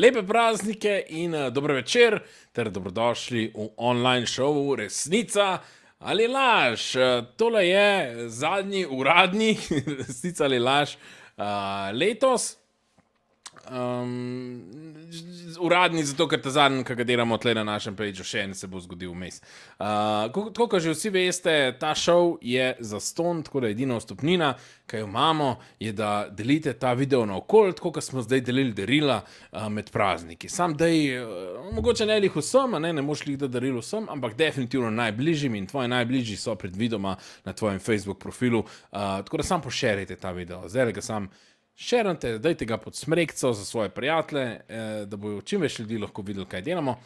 lepe praznike in eh, dober večer, ter dobrodošli v online šovu Resnica ali laž. Eh, Tole je zadnji uradni Resnica ali laž uh, letos. Um, uradni, zato ker ta zadnji, ki ga delamo tle na našem pageu, še en se bo zgodil vmes. Uh, ko- Tako kot že vsi veste, ta šov je za ston, tako da edina vstopnina, ki jo imamo, je, da delite ta video na okolje, tako kot smo zdaj delili darila uh, med prazniki. Sam dej, uh, mogoče ne jih vsem, ne, ne moš jih da daril vsem, ampak definitivno najbližjim in tvoji najbližji so predvidoma na tvojem Facebook profilu. Uh, tako da sam pošerite ta video, zdaj ga sam. Šerite, dajte ga pod smrekco za svoje prijatelje, eh, da bojo čim več ljudi lahko videli, kaj delamo.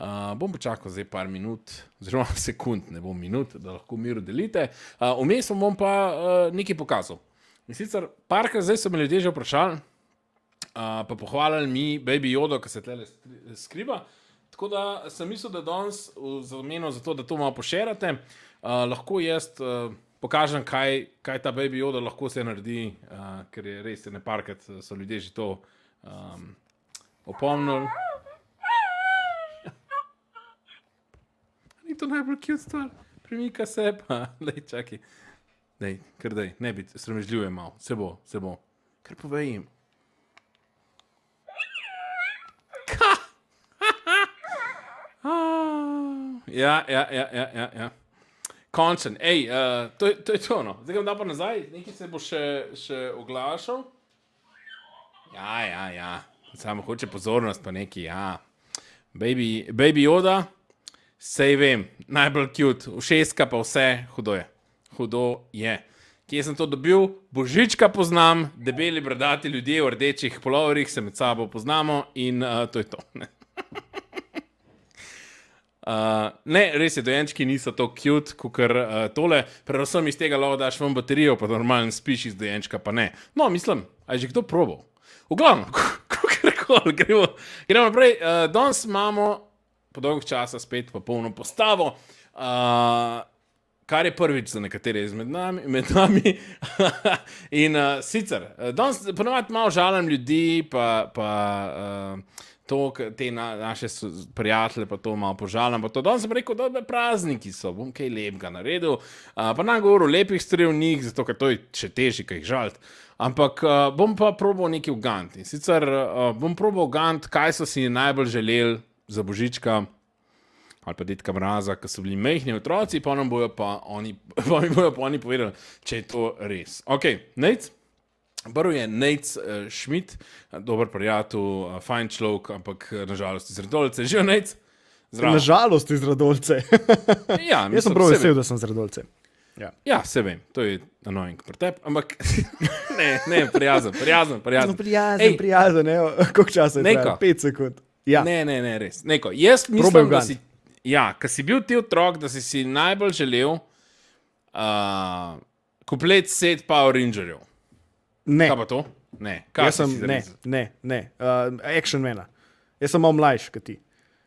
Uh, bom počakal zdaj par minut, oziroma sekund, ne bom minut, da lahko miru delite. Uh, Vmes vam bom pa uh, nekaj pokazal. In sicer, parkrat zdaj so me ljudje že vprašali, uh, pa pohvalili mi, baby Jodo, ki se tle skriva. Tako da sem mislil, da danes v zameno za to, da to malo pošerate, uh, lahko jaz uh, pokažem, kaj, kaj ta baby Yoda lahko se naredi, uh, ker je res ne parkrat so ljudje že to um, opomnili. to najbolj cute stvar. Premika se pa, lej, čakaj. Dej, kar dej, ne bi sramežljiv malo, se bo, se bo. Kar povej jim. Ja, ja, ja, ja, ja, ja. Končen, ej, uh, to, je- to je to. No. Zdaj ga dal pa nazaj, nekaj se bo še, še oglašal. Ja, ja, ja. Samo hoče pozornost, pa neki, ja. Baby, baby Yoda, sej vem, najbolj cute, všeska pa vse, hudo je. Hudo je. Kje sem to dobil? Božička poznam, debeli, bradati ljudje v rdečih polovrih se med sabo poznamo in uh, to je to. ne. Uh, ne, res je, dojenčki niso tako cute, kot uh, tole. Predvsem iz tega lahko daš ven baterijo, pa normalen spiš iz dojenčka, pa ne. No, mislim, a je že kdo probal. V glavnem, kakorkoli, gremo, gremo naprej. Uh, danes imamo po dolgih časih spet popolno postavo. Uh, Kar je prvič za nekatere izmed nami, med nami. in uh, sicer, uh, danes ponovadi malo žalim ljudi, pa, pa uh, to, te na, naše so- prijatelje, pa to malo to danes sem rekel, da dobre prazniki so, bom kaj lepega naredil. Uh, pa nam govoril lepih stvari o njih, zato ker to je še težje, kaj jih žaliti. Ampak uh, bom pa probal nekaj ugant. In sicer uh, bom probal ugant, kaj so si najbolj želeli za božička ali pa dedka mraza, ki so bili mehni otroci, pa nam bojo pa oni, pa bojo pa oni povedali, če je to res. Ok, Nec. Prvi je Nec uh, Schmidt, dober prijatelj, uh, fajn človek, ampak eh, nažalost iz Redolce. Živijo Nec. Zdravo. Nažalost, iz radolce. Ja, Jaz sem mislim, prav vesel, da sem z radolce. Ja. Ja, se vem, to je annoying pretep, ampak ne, ne, prijazen, prijazen, prijazen. No, prijazen, Ej, prijazen, evo, koliko časa je? Neko. trajalo? Pet sekund. Ja. Ne, ne, ne, res. Neko. Jaz mislim, da ugant. si, ja, ko si bil ti otrok, da si si najbolj želel uh, kuplet set Power Rangerjev. Ne, Kaj pa to? Ne, kaj jaz sem, ne, ne, ne. Uh, action mena. Jaz sem malo mlajši kot ti.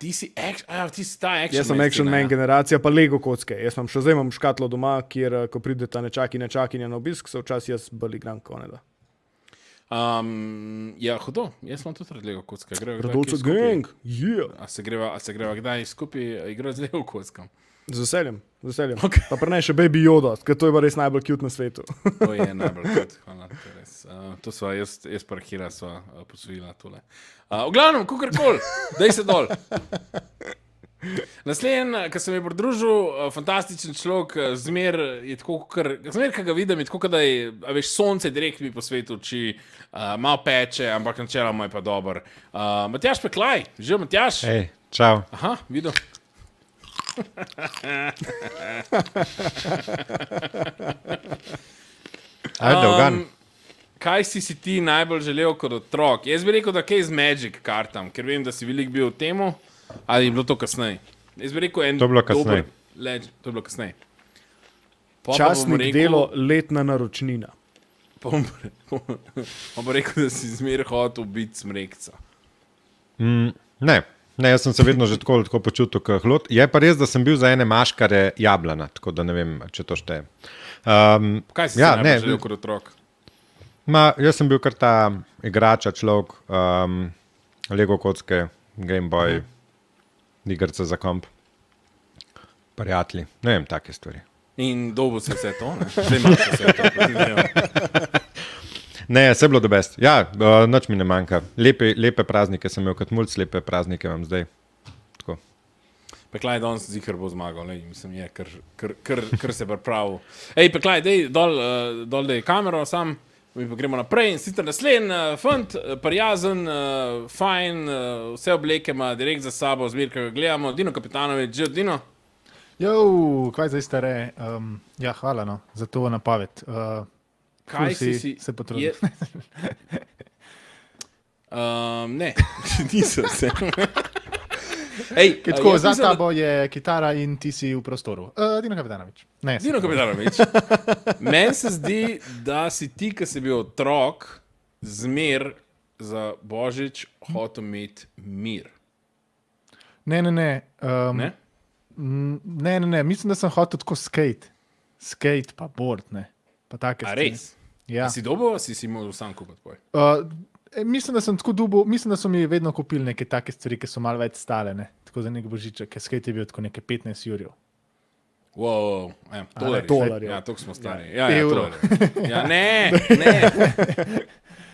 Ti si, action, a, ti si ta action. Jaz sem man action man ja. generacija, pa Lego kocke. Jaz imam še zdaj imam škatlo doma, kjer eh, ko prideta nečaki, nečakinja na obisk, se včasih jaz bolj igram koneda. Um, ja, hudo, jaz sem tudi redljiv kocka. Kje skupaj? gang, yeah. A se greva, a se greva kdaj skupaj igrati z levo kockam? Z veseljem, z veseljem. Ok. Okay. Pa prenaj še Baby Yoda, ker to je pa res najbolj cute na svetu. To je najbolj kot, hvala. To, je res. uh, to sva jaz, jaz pa Hira sva uh, posvojila tole. Uh, v glavnem, kakorkoli, daj se dol. Naslednji, ki sem jih pridružil, uh, fantastičen človek, zmer je tako, kar, zmer, ki ga vidim, je tako, da je, a veš, sonce direkt mi po svetu oči, uh, malo peče, ampak načeloma je pa dober. Uh, Matjaš Peklaj, že Matjaš? Hej, čau. Aha, videl. Ajde, ugan. Um, kaj si, si ti najbolj želel kot otrok? Jaz bi rekel, da kaj z Magic kartam, ker vem, da si velik bil v tem, ali je bilo to kasneje. Jaz bi rekel, en To je bilo kasneje. Leg, to je bilo kasneje. Bom Časnik rekel- delo, letna naročnina. pa Bom, bom rekel, da si zmeraj hotel biti smrekca. Ne, ne, jaz sem se vedno že tako, tako počutil kot hlod. Je pa res, da sem bil za ene maškare jablana, tako da ne vem, če to šteje. Um, Kaj si ja, si ne, želel kot otrok? ma, jaz sem bil kar ta igrača človek, um, Lego kocke, Game Boy, igrice za komp, prijatelji, ne vem, take stvari. In dolgo se vse to, ne? Zdaj imaš vse to. Ne. Ne, vse je bilo do best. Ja, uh, noč mi ne manjka. Lepe, lepe praznike sem imel kot mulj, lepe praznike imam zdaj. Tako. Peklaj danes zihar bo zmagal, lej, mislim, je, ker, ker, ker, ker se pripravil. Ej, peklaj, dej dol, uh, dol dej kamero, sam, mi pa gremo naprej. In sicer naslednji, uh, fant, uh, prijazen, uh, fajn, uh, vse obleke ima direkt za sabo, zmer, ki ga gledamo, Dino Kapitanovič, že Dino. Jo, kaj zdaj stare? Um, ja, hvala no, za to napoved. Uh, Kaj si, si se potrudil? je- Um, ne, nisem se. Ej, Ker uh, Tako, za mislim, da- tabo je kitara in ti si v prostoru. Uh, Dino Kapitanovič. Ne, Dino Kapitanovič. Meni se zdi, da si ti, ki si bil otrok, zmer za božič hotel imeti mir. ne, ne. Ne, um, Ne? Ne, ne, ne. Mislim, da sem hotel tako skate. Skate pa board, ne. Pa take stvari. res? Ja. A Si dobo, si si moral sam kupiti. Uh, e, mislim, da sem tako dubo, mislim, da so mi vedno kupili neke take stvari, ki so malo več stale. Ne? Tako za nek božiček, ker skate je bil tako nekaj 15 jurjev. Wow, ja, tolarji. tolarjev. Ja, to smo stari. Ja, ja, tolarji. ja, ne, ne.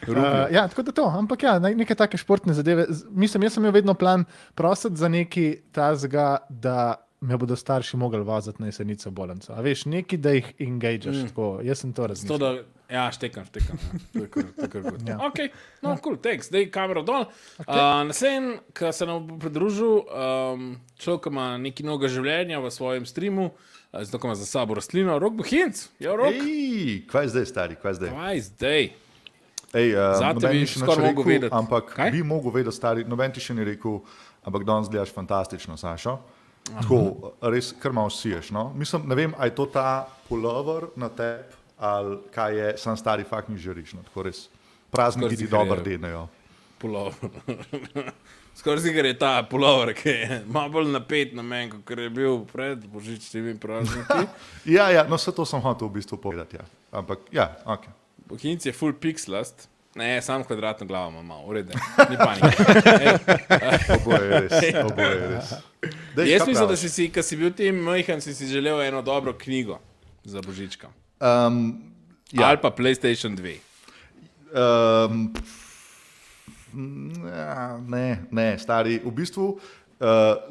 Uh, ja, tako da to, ampak ja, neke take športne zadeve. Mislim, jaz sem imel vedno plan prositi za nekaj tazga, da me bodo starši mogli voziti na jesenico bolnico. A veš, nekaj, da jih engageaš. Mm. Tako, jaz sem to To, razmišljal. da, ja, štekam, štekam. Ja. Je kar good. Ja. ja. Ok, no, kul, cool, tek, zdaj kamero dol. Okay. Uh, Naslednji, ki se nam bo pridružil, um, človek, ima nekaj novega življenja v svojem streamu, uh, zato ko ima za sabo rastlino, rok bohinc, je rok. Ej, kaj zdaj, stari, kaj zdaj? Kaj zdaj? Ej, uh, Zate bi še skoraj mogel vedeti. Ampak Kaj? bi mogel vedeti, stari, noben ti še ni rekel, ampak danes gledaš fantastično, Sašo. Tako, res, kar malo siješ. No? Mislim, ne vem, ali je to ta pulover na tebi, ali kaj je, sam stari fakt mi žariš. No? Tako res, prazniki ti dobro denejo. Pulover. Skoraj si je ta pulover, ki je malo bolj napet na meni, kot je bil pred božičnimi prazniki. Ja, ja, no, vse to sem hotel v bistvu povedati. Ja. Ampak, ja, ok. Bohinc je full pixelast. Ne, sam kvadratno glavo ima, malo, urede, ni panike. Oboje je res. Oboje je res. Dej, Jaz mislim, da si, si ko si bil ti majhen, si si želel eno dobro knjigo za božička. Um, Ja. Ali pa PlayStation 2. Um, ne, ne, stari. V bistvu, uh,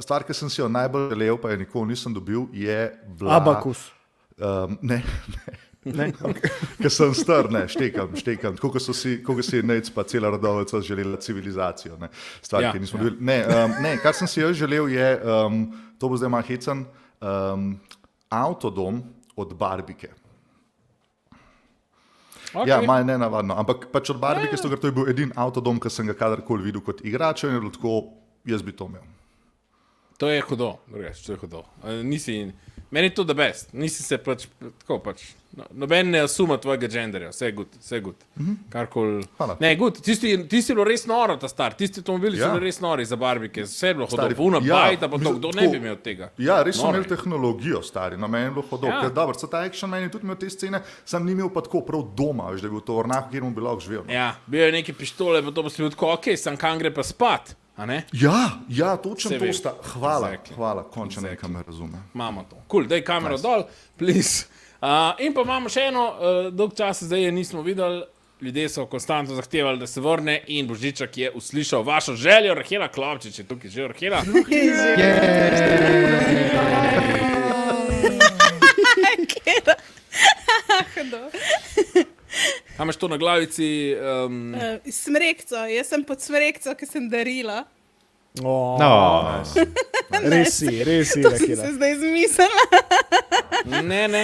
stvar, ki sem si jo najbolj želel, pa je nikoli nisem dobil, je bila. Abakus. Um, ne, Ne? ker sem star, ne, štekam, štekam. Tako kot si, kot si Nec pa cela rodovica želela civilizacijo. Ne, stvar, Ja, ja, ja. ja. bili. Ne, um, ne, kar sem si jaz želel, je, um, to bo zdaj malo hecen, um, avtodom od Barbike. Okay. Ja, malo nenavadno, ampak pač od Barbike, ja. to je bil edini avtodom, ki sem ga kadarkoli videl kot igrač in je bilo tako, jaz bi to imel. To je hudo, drugače, to je hudo. Nisi, meni je to the best, nisi se pač, tako pač. No, noben ne asuma tvojega genderja, vse je good, vse je good. Mm -hmm. Karkoli. Ne, good, tisti, tisti je bilo res noro, ta star, tisti avtomobili ja. So bili res nori za barbike, vse je bilo Stari, puno ja, bajta, pa to, kdo ne bi imel tega. Ja, res Noro imeli tehnologijo, stari, na meni je bilo hodno. Ja. Ja. Dobro, so ta action meni tudi imel te scene, sem ni imel pa tako prav doma, veš, da je bil to vrnak, kjer mu bi lahko živel. no. Ja, bil je neki pištole, pa to pa si bil tako, ok, sem kam gre pa spat? Ja, ja, točno to sta. Hvala, Exactly. hvala, končno exactly. nekaj me razume. Imamo to. Kul, cool, daj kamero nice. dol, please. Uh, in pa imamo še eno, uh, dolg čas zdaj je nismo videli. Ljudje so konstantno zahtevali, da se vrne, in Božiček je uslišal vašo željo, Rahela Klavčič je tukaj že, Rahela. Hudo. Kaj imaš to na glavici? Um, Eh, Smrekco, jaz sem pod smrekco, ki sem darila. Oh, No, Res si, res si, To Rakela. se zdaj zmislila. ne, ne,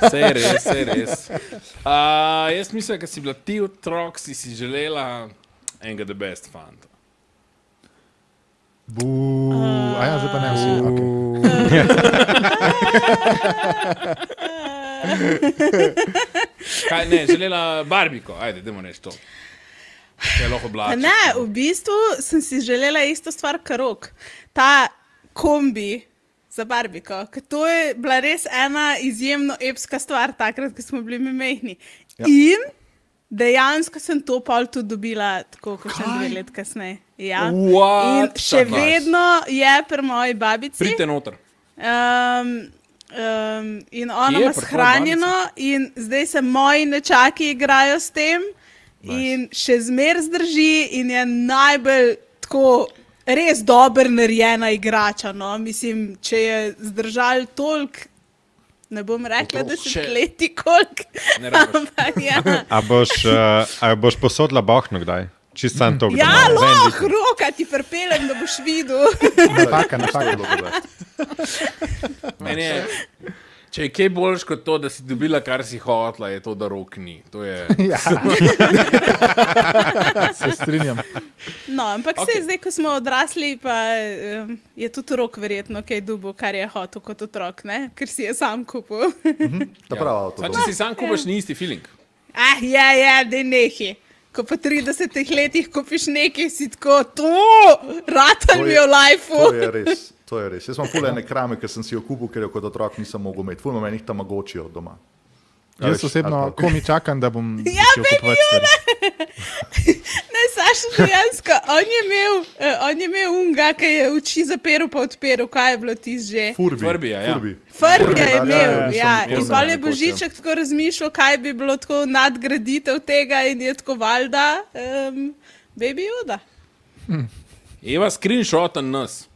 vse je res, vse je res. Uh, jaz mislim, da si bila ti otrok, si si želela enega the best fanta. Bu, a ja, zdaj pa ne vsi. Okay. Kaj, ne, želela barbiko, ajde, to. Je lahko Pa oblačen. Ne, v bistvu sem si želela isto stvar, kar rok. Ta kombi za barbiko, ker to je bila res ena izjemno epska stvar, takrat, ko smo bili mi mehni. Ja. In dejansko sem to pol tudi dobila, tako kot še dve let kasneje. Ja. What In še vedno je pri moji babici. Pridite noter. Um, um, in ona Kje je ima shranjeno, in zdaj se moji nečaki igrajo s tem, nice. in še zmeraj zdrži, in je najbolj tako. Res dobro narejena igrača. No? Mislim, če je zdržal toliko, ne bom rekla, da se Če- leti koliko. Ne rabiš. Ampak ja, a boš, uh, a boš posodila bohno kdaj? Čist sam to ja vikend. roka ti prepeljem, da boš videl. Napaka, napaka. Meni Je, če je kaj boljš kot to, da si dobila, kar si hotla, je to, da rok ni. To je. Ja. Se strinjam. No, ampak okay. Okej. zdaj, ko smo odrasli, pa um, je tudi rok verjetno kaj dubo, kar je hotel kot otrok, ne? ker si je sam kupil. Ta prav avto. Saj, če si sam kupaš, ni isti feeling. ah, ja, ja, da nehi. Ko po 30 letih kupiš nekaj, si tako, to, ratan To mi je- v lifeu. To je res. To je res. Jaz sem fulene krame, ker sem si jo kupil, ker jo kot otrok nisem mogel imeti. Fulno meni jih tam mogočijo doma. Jaz veš, osebno pa- komi čakam, da bom Ja, stvari. Ne, Saša dejansko, on je imel, uh, on je imel unga, ki je oči zaprl pa odprl, kaj je bilo ti že. Furbi. Frbija, ja. Furbi. Frbija je Ja, imel, ja, ja. sem- In sem pol je ja. Božiček tako razmišljal, kaj bi bilo tako nadgraditev tega in je tako valjda, um, baby Yoda. Eva, screenshot na nas.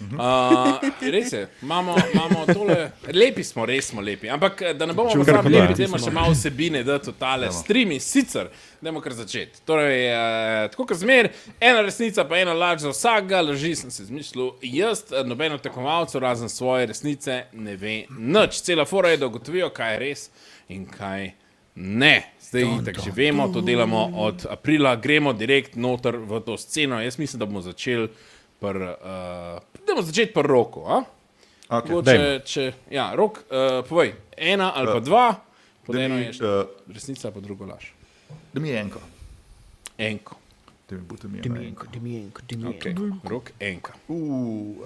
Uh, res je, imamo, imamo tole, lepi smo, res smo lepi. Ampak da ne bomo samo lepi, da še malo vsebine, da totale strimi, sicer, dajmo kar začeti. Torej, uh, tako kot zmer, ena resnica, pa ena laž za vsakega, laži sem se izmislil. Jaz, eh, noben od tekmovalcev, razen svoje resnice, ne ve nič. Cela fora je, da ugotovijo, kaj je res in kaj ne. Zdaj, tako že vemo, to delamo od aprila, gremo direkt noter v to sceno. Jaz mislim, da bomo začeli. Pr, uh, Dajmo začeti pri roku. a? Okay. Mogoče, dajmo. če, ja, rok, uh, povej, ena ali pa dva, pod Da eno mi, je uh, resnica, pa drugo laž. da mi je enko. Enko. Da mi boste mi eno enko. Okay. Rok, enka. Uh, uh,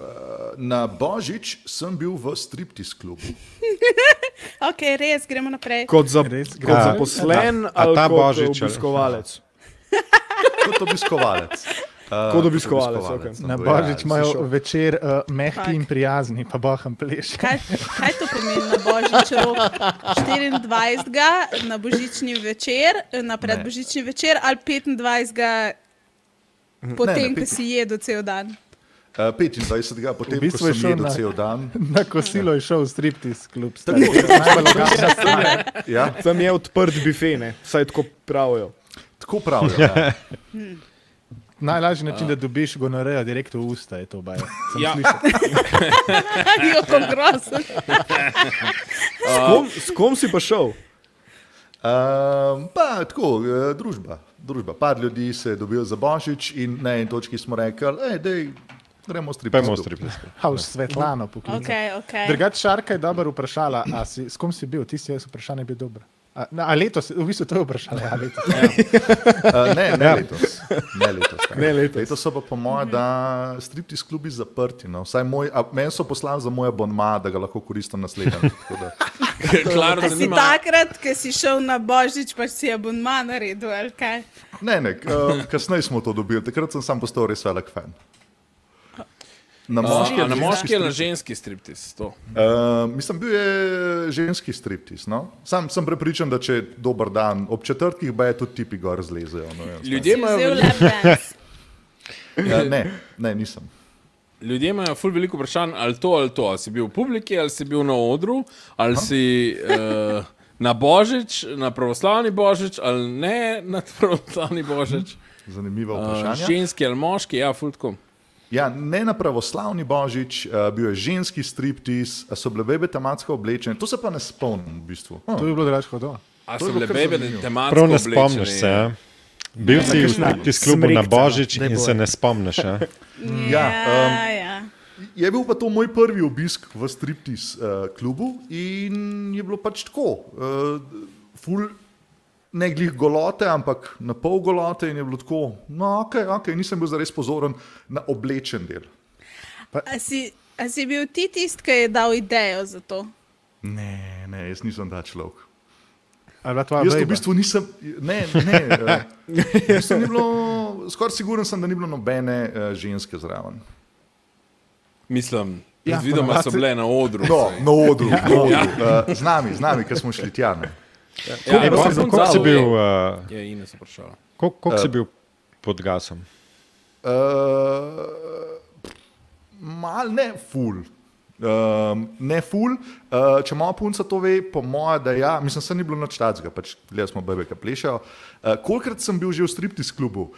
na Božič sem bil v striptease klubu. Ok, res, gremo naprej. Kot, za, Res, kot a- zaposlen a- a ali ta kot Božič, obiskovalec. Kot obiskovalec. Uh, Kot obiskovalec, okej. sem Na Božič ja, imajo šel- večer uh, mehki Fak. in prijazni, pa boham pleš. Kaj, kaj to pomeni na božič rok? 24. na božični večer, na predbožični večer ali 25. potem, ne, ko si jedel cel dan. Uh, 25. potem, V bistvu ko je sem jedel na- cel dan. Na kosilo je šel v striptease klub. Tako, ja, Tam je odprt bife, ne? saj tako pravijo. tako pravijo. Ja. Najlažji način, da dobiš gonorejo direkt v usta, je to baj. Ja. Jo, to grozno. S kom, s kom si pa šel? Um, pa tako, eh, družba. družba. Par ljudi se je dobil za Božič in na eni točki smo rekli, da gremo stripati. Pejmo striptease. Ha, v Svetlano poklical. Okay, okay. Drugače, Šarka je dobro vprašala, a si, s kom si bil, ti si jaz vprašanje je bil dober. A, na, a letos, v bistvu to je vprašanje, a letos. Uh, ne, ne Ja. letos. Ne letos, ne. Ne letos. letos so pa po mojem, da striptease klubi zaprti. No. Vsaj Moj, a, meni so poslali za moj abonma, da ga lahko koristim naslednjič. tako da- Klaro, A si takrat, ko si šel na božič, pa si abonma naredil, ali kaj? Ne, ne, uh, kasneje smo to dobili, takrat sem sam postal res velik fan. Na moški, a, na moški ali na ženski striptease? To. Uh, mislim, bil je ženski striptease. No? Sam sem prepričan, da če je dober dan, ob četrtkih pa je tudi tipi gor zlezejo. No, ne. Ljudje imajo, vzel veli- lap dance. Ja, ne, ne, nisem. ljudje imajo ful veliko vprašanj, ali to ali to. Ali si bil v publiki, ali si bil na odru, ali si uh, na božič, na pravoslavni božič, ali ne na pravoslavni božič. Zanimivo Uh, vprašanje. ženski ali moški, ja, ful tako. Ja, ne na pravoslavni božič, uh, bil je ženski striptease, a so bile bebe tematsko oblečene. To se pa ne spomnim v bistvu. To Huh. bi bilo drugače hodilo. A To je so bile bebe tematsko Prav ne oblečene? spomniš se. Ja? Bil si v striptease klubu na. Božič in se ne spomniš. Ja? Ja, Ja, um, ja. Je bil pa to moj prvi obisk v striptease uh, klubu in je bilo pač tako. Uh, ful, ne glih golote, ampak na pol golote in je bilo tako. No, ok, ok, nisem bil zares pozoren na oblečen del. A si, a si bil ti tisti, ki je dal idejo za to? Ne, ne, jaz nisem ta človek. Jaz v bistvu nisem, ne, ne. Uh, v bistvu ni bilo, skoraj siguren sem, da ni bilo nobene uh, ženske zraven. Mislim, Ja, predvidoma so ponavadi- bile na odru. No, na odru, na odru. Uh, z nami, z nami, ker smo šli tja. Ne. Ja, ampak koliko punca si bil, uh, Je Ines vprašala. koliko, koliko si Eh. bil pod gasom? Uh, mal ne ful. Um, ne ful, uh, če moja punca to ve, po mojem, da ja, mislim, se ni bilo noč tacga, pač gledali smo bebe, ki plešajo. Uh, kolikrat sem bil že v striptease klubu?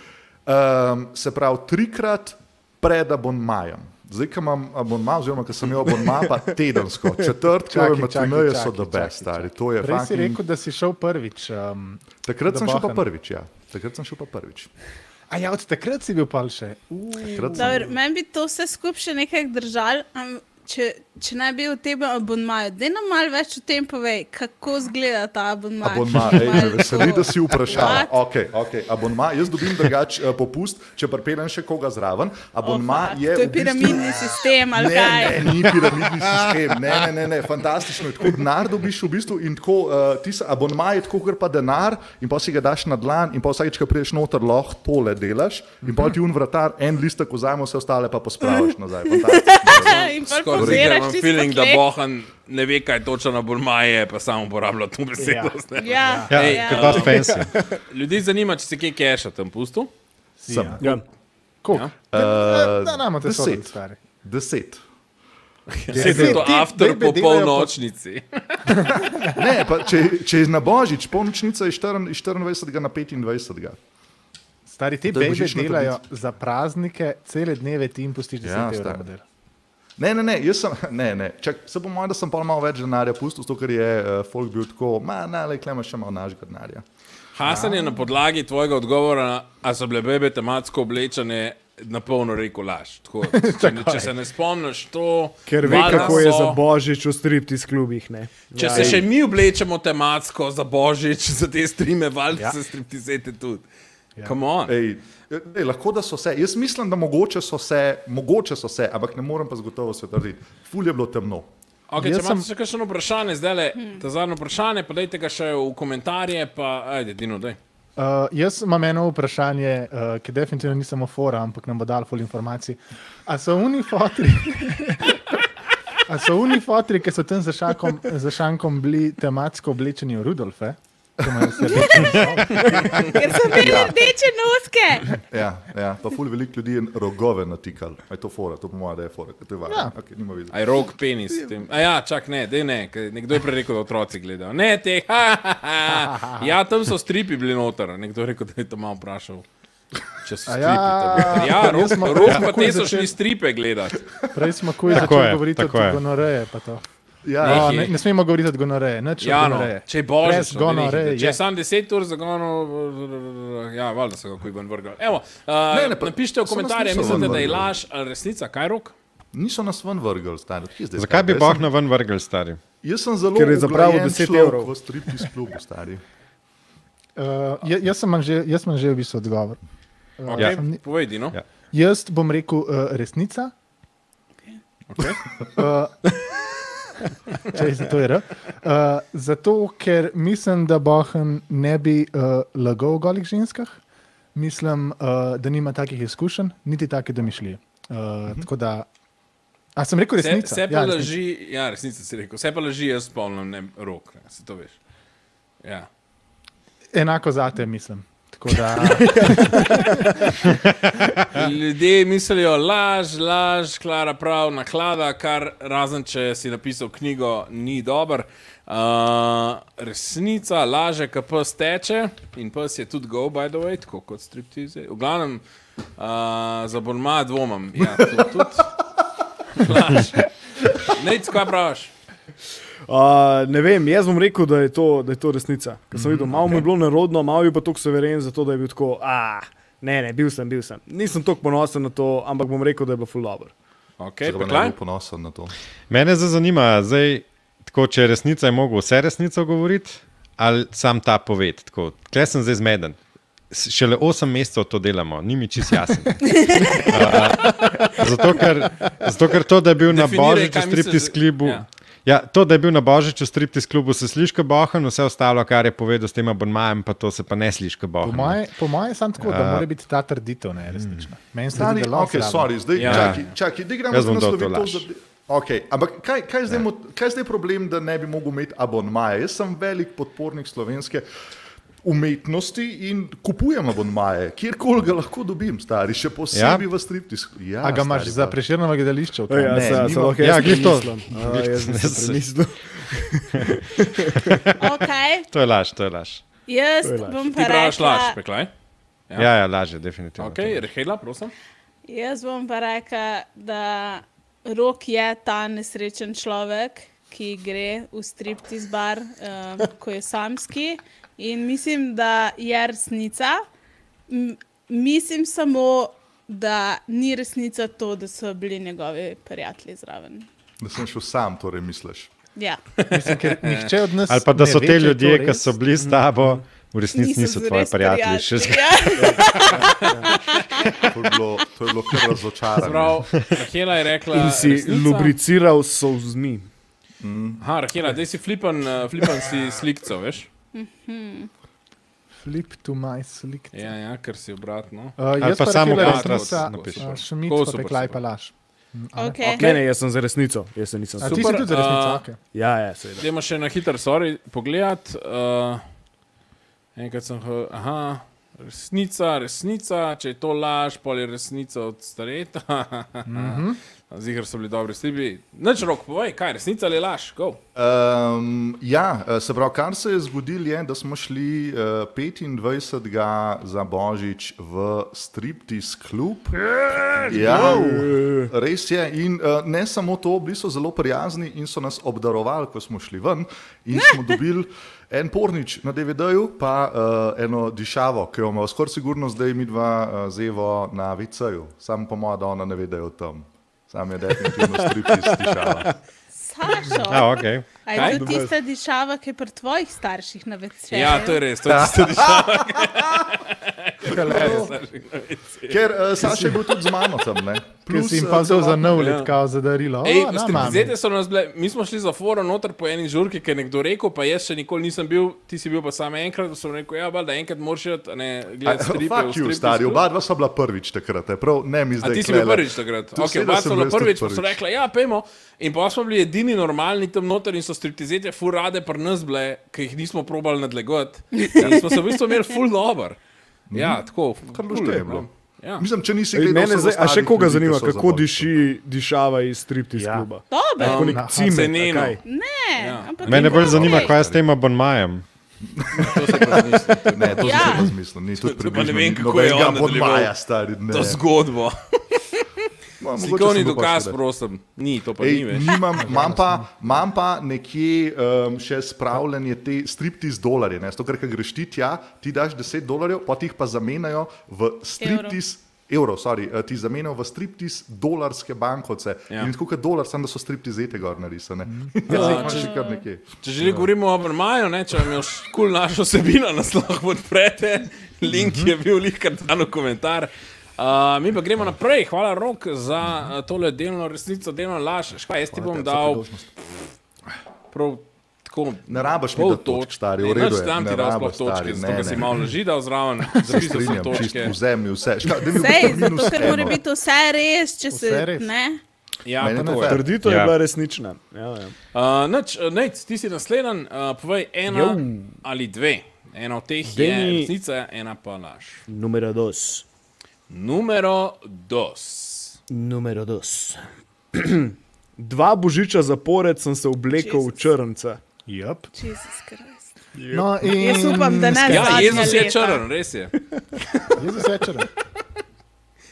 Um, se pravi, trikrat pred abonmajem. Zdaj, ko imam abonma, oziroma ko sem imel abonma, pa tedensko, četrtkove Čakaj, matineje čakaj, so čakaj, the čakaj, best, stari. To je Prej si fucking- rekel, da si šel prvič. Um, Takrat da sem šel pa prvič, ja. Takrat sem šel pa prvič. a ja, od takrat si bil pal še. Dobar, meni bi to vse skupaj še nekaj držal. Um, če, če ne bi v tem abonmaju, da nam malo več o tem povej, kako izgleda ta. Abonma, Če ej, me veseli, da si vprašala. Okay, okay. Abonma, jaz dobim drugač uh, popust, če pripeljem še koga zraven. Abonma Oh, je. to je v bistvu- piramidni sistem, ali Ne, kaj? ne, ni piramidni sistem, ne, ne, ne, ne fantastično je. Tako denar dobiš v bistvu in tako, uh, ti se abonma je tako, ker pa denar in pa si ga daš na dlan in pa vsakeč, ko prideš noter, lahko tole delaš in pa ti un vratar en listek vzame, vse ostale pa pospraviš nazaj. Fantastično. Poziraš imam feeling, da. Bohan ne ve, kaj točno bolj maje, pa samo uporablja to besedo. Ja. Ja, Ja, Ej, ja. ker dosti fancy. Ljudi zanima, če se kje keša tam pustu. Sem. Ja. Koliko? Ja. Uh, Da, nam te so deset. stari. Deset. Se je to after po polnočnici. Ne, pa, če, če je na božič, polnočnica je 4 iz 24. na 25. Stari ti je božična delajo za praznike, cele dneve ti jim pustiš 10 Ja, evrov. Ne, ne, ne, jaz sem, ne, ne. Čak, se po mojem, da sem pa malo več denarja pustil, zato ker je uh, folk bil tako, ma, ne, le, klema še malo našega denarja. Hasan je na podlagi tvojega odgovora, a so bile bebe tematsko oblečene, na polno rekel laž. Tako, če, ne- če se ne spomniš, to Ker ve, kako je so- za božič v striptiz klubih. Ne? Če se še mi oblečemo tematsko za božič, za te strime, valjda Ja. se striptizete tudi. Come on. Ej, ej, lahko da so se, jaz mislim, da mogoče so se, mogoče so se, ampak ne morem pa z gotovostjo trditi. Ful je bilo temno. Okay, Jaz če imate sem- še kakšno vprašanje, zdaj le, ta zadnje vprašanje, pa dajte ga še v komentarje, pa ajde, Dino, daj. Uh, jaz imam eno vprašanje, uh, ki definitivno ni samo fora, ampak nam bo dal ful informacij. A so unifotri, a so unifotri, ki so tam za, šakom, za šankom bili tematsko oblečeni v Rudolfe? Ker so bile rdeče noske. Ja, ja, pa ful veliko ljudi je rogove natikal. A je to fora, to po mojem, da je fora, to je važno. Ja. Okay, nima veze. Aj rok penis. Tem. A ja, čak ne, dej ne, ker nekdo je prej rekel, da otroci gledajo. Ne, te, ha, ha, ha. Ja, tam so stripi bili noter. Nekdo je rekel, da je to malo vprašal. Če so stripi ja, noter. Ja, rok, rok pa te so šli stripe gledati. Prej smo kuj Tako začeli je, govoriti tako o je. gonoreje. pa to. Ja, Ne. No, ne, ne smemo govoriti gonoreje. Ja, no, gonoreje. če je božič, Brez no, gonoreje nehajte. Če je. je sam 10 ur zagonil, ja, valjda so ga kuj ven vrgli. Evo, uh, Ne, ne, pa- napišite v komentarje, mislite, da je vrgli. laž ali resnica, kaj rok? niso nas ven vrgli, stari. Kje zdaj Zakaj bi sem- na ven vrgel, stari? Jaz sem zelo Ker je zapravil uglajen 10 človek evrov. V striptiz klubu, stari. Uh, ja- jaz, sem imam že, jaz sem že v bistvu odgovor. Uh, Okay. sem ni- Povej, Dino. Ja. Jaz bom rekel uh, resnica. Okay. Uh, če je to je R. Uh, zato, ker mislim, da Bohan ne bi uh, lagal o golih ženskah. Mislim, uh, da nima takih izkušenj, niti take domišljije. Uh, Mhm. tako da. A sem rekel Se, resnica? se pa Ja, laži, ja, resnica si rekel, se pa laži, jaz spomnim, ne rok, ne, se to veš. Ja. Enako zate, mislim. Tako da, Ljudje mislijo, laž, laž, Klara prav, naklada, kar razen če si napisal knjigo, ni dober. Uh, resnica, laže, ki pes teče in pes je tudi go, by the way, tako kot striptize. V glavnem, uh, za bolma dvomam. Ja, tudi, tudi. Laž. Nec, kaj praviš? Uh, ne vem, jaz bom rekel, da je to, da je to resnica. Ker sem videl, malo okay. mi je bilo nerodno, malo je pa tako severen, zato da je bil tako, a ne, ne, bil sem, bil sem. Nisem tako ponosen na to, ampak bom rekel, da je bilo full dobro. Okay, Zakaj bi ponosen na to? Mene zdaj zanima, zdaj, tako, če je resnica, je mogel vse resnico govoriti, ali sam ta poved. Tako, Tle sem zdaj zmeden. Šele 8 mesecev to delamo, ni mi čist jasno. Uh, zato, ker, zato, ker to, da je bil na Definiraj, božiču kaj misliš, striptiz da- klubu. ja. Ja. Ja, to, da je bil na božiču striptiz klubu, se sliši kot bohan, vse ostalo, kar je povedal s tem abonmajem, pa to se pa ne sliši kot po mojem moje je samo tako, da Ja. mora biti ta trditev neresnična. Meni se zdi, da ok, lahko. sorry, zdaj, Ja. ja. čakaj, čakaj, da gremo dal to to. Za... Okay, ampak kaj, kaj, zdaj, mo- kaj zdaj je problem, da ne bi mogel imeti abonmaja? Jaz sem velik podpornik slovenske umetnosti in kupujem abonmaje, kjerkoli ga lahko dobim, stari, še posebej ja? v striptiz. Ja, A ga imaš stari, za preširno gledališče? Ja? Ne, se, se nimam- lahko Ja, jaz glih to. jaz bi se premislil. Okay. To je laž, to je laž. Jaz To je laž. bom pa praviš laž, rekla, Peklaj? Ja. Ja, ja, laž je, definitivno. Ok, Rehela, prosim. jaz bom pa rekla, da Rok je ta nesrečen človek, ki gre v striptiz bar, um, ko je samski. In mislim, da je resnica. Mislim samo, da ni resnica to, da so bili njegovi prijatelji zraven. Da sem šel sam, torej misliš. Ja. Mislim, ker nihče od nas. Ali pa da so te ljudje, ki so bili s tabo, v resnici niso tvoji zares prijatelji. Še prijatelji, zmeraj. Ja. To je bilo, to je bilo kar razočaranje. Rahela je rekla. In si resnica. lubriciral solzmi. Aha, Rahela, zdaj si flipan, uh, flipan si slikco, veš? Flip to my slick. Ja, ja, ker si obratno. Uh, jaz pa pa samo kontrast resnica, napišeš. uh, Šmit Tako pa super, peklaj super. pa laž. Okay. Ne, ne, jaz sem za resnico. Jaz se nisem A ti si Super, tudi za resnico? a- Okay. Ja, ja, seveda. Dajmo še na hiter, sorry, pogledat. Uh, enkrat sem, aha, resnica, resnica, če je to laž, pol je resnica od stareta. Zihar so bili dobri slibi. Noč rok, povej, kaj, resnica ali laž? Go. Um, ja, eh, se pravi, kar se je zgodilo, je, da smo šli uh, 25. za Božič v Striptease klub. Ja, res je. In uh, ne samo to, bili so zelo prijazni in so nas obdarovali, ko smo šli ven. In smo dobili en pornič na DVD-ju, pa uh, eno dišavo, ki jo ima skoraj sigurno zdaj mi dva uh, zevo na VC-ju. Sam po mojem, da ona ne ve, da je tam. Sam je definitivno Striptease dišava. Sašo, A, okay. A je Kaj? to tista dišava, ki je pri tvojih starših na večer? Ja, to je res, to je tisto dišava. Ker uh, Saša je bil tudi z mano tam. Ne? Ker si jim eh, pa vzel za nov Ja. let, kao za darilo. O, Ej, na, mami. striptizete so nas bile, mi smo šli za foro noter po eni žurki, ker je nekdo rekel, pa jaz še nikoli nisem bil, ti si bil pa samo enkrat, pa sem rekel, ja, da enkrat moraš iti, a ne, gledati A, stripe. v Fuck you, striptease stari, oba dva sta bila prvič takrat, je prav, ne mi A zdaj. ti si bil prvič takrat? Tu Ok, seveda oba sta bil bila tudi prvič, pa so prvič. rekla, ja, pojmo. In pa smo bili edini normalni tam noter in so striptizete ful rade pri nas bile, ki jih nismo probali nadlegati. In smo se v bistvu imeli ful dober. Ja, tako. Mhm. Kar luštno je no. bilo. Ja. Mislim, če nisi Ej, gledal, so zdaj, a še koga ljudi, zanima, kako diši dišava iz striptease Ja. kluba? Dobro. Tako nek a kaj? Ne, Ja. ampak Mene bolj zanima, kaj je s tem abonmajem. To se pa zmisli. Ne, to Ja. ja. sem razmislil, ni tudi pa ne približno vem, kako je on pod nadaljeval. maja, stari. Ne. To zgodbo. Mogoče Slikovni dokaz, pač, prosim. Ni, to pa Ej, ni več. nimam, imam, pa, imam pa nekje um, še spravljanje te striptease dolarje. ne. Zato, ker greš ti tja, ti daš 10 dolarjev, pa ti jih pa zamenjajo v striptease. Euro, sorry, eh, ti zamenjajo v striptease dolarske bankovce. Ja. Ja. In tako kot dolar, samo da so striptizete gor narisane. Ja, Ja, če- kar nekje. Če želi govorimo o Abrmaju, ne, če vam je všeč cool našo vsebino, nas lahko podprete. Link je bil lihkar dan v komentar. Uh, mi pa gremo naprej. Hvala, Rok, za uh, tole delno resnico, delno laž. Škaj, jaz ti bom dal prav tako. Ne rabiš mi pol da točk, stari, v Ne, redu je, ne sploh rabiš, točke, zato ne, ker si ne. malo leži dal zraven, zapisal sem točke. vzem mi vse. Škaj, daj mi Sej, vsaj minus zato ker mora biti vse res, če se Vse res. ne. Ja, je je. Trditev je Ja. bila resnična. Ja, ja. Uh, Noč, Nec, ti si naslednji, uh, povej ena Jou. ali dve. Ena od teh Dej je resnica, ena pa laž. Numero dos. Numero dos. Numero dos. Dva božiča zapored sem se oblekel v Jesus. črnca. Yep. Jezus Krist. No, in... Jaz upam, da ne. Ja, Jezus je črn, res je. Jezus je črn.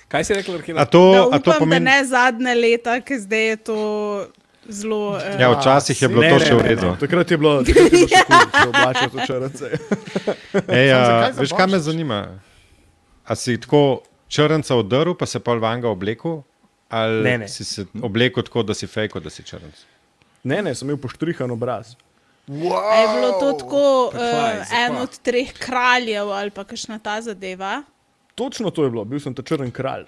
Kaj si rekel, A Arkela? to, Da a to upam, da pomeni, ne zadnje leta, ker zdaj je to zelo. Uh, ja, včasih je bilo Ne, to še v redu. Takrat je bilo, da se oblačijo v črnce. Ej, a, veš, kaj me zanima? A si tako črnca odrl, pa se pol vanga oblekel? Ali Ne, ne. si se oblekel tako, da si fejko, da si črnc? Ne, ne, sem imel poštrihan obraz. A je bilo to tako kaj, uh, en od treh kraljev ali pa kakšna ta zadeva? Točno to je bilo, bil sem ta črn kralj.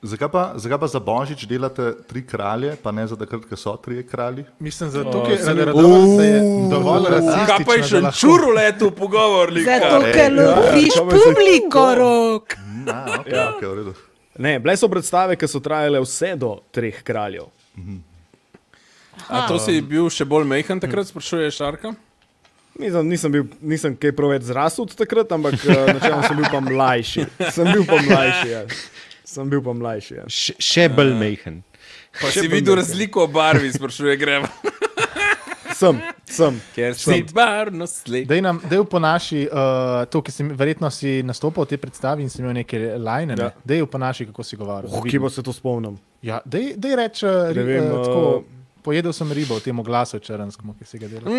Zakaj pa, zakaj pa za Božič delate tri kralje, pa ne za takrat, ko so trije kralji? Mislim, da tukaj sem radi bil- radovan, da je dovolj rasistično. Kaj pa je še da lahko- čuru letu pogovor, Zato, lika? ker loviš to me se- publiko, rok. Na, okay, ja. okay, v redu. Ne, bile so predstave, ki so trajale vse do treh kraljev. A to si bil še bolj mehen takrat, sprašuješ, Arka? Nisem, nisem, bil, nisem kaj prav več zrasel od takrat, ampak eh, načeloma sem bil pa mlajši. Sem bil pa mlajši. Ja. Sem bil pa mlajši. Ja. Še, še bolj mehen. Pa si videl razliko v barvi, sprašuje Greva. Sem, sem. Ker si barno sled. Dej nam, dej po naši, uh, to, ki si verjetno si nastopal v tej predstavi in si imel neke line, Ja. ja. dej po naši, kako si govoril. Oh, kje pa se to spomnim? Ja, dej, dej reč, uh, Ne vem, uh, tako, uh, pojedel sem ribo v tem glasu črnskemu, ki si ga delal.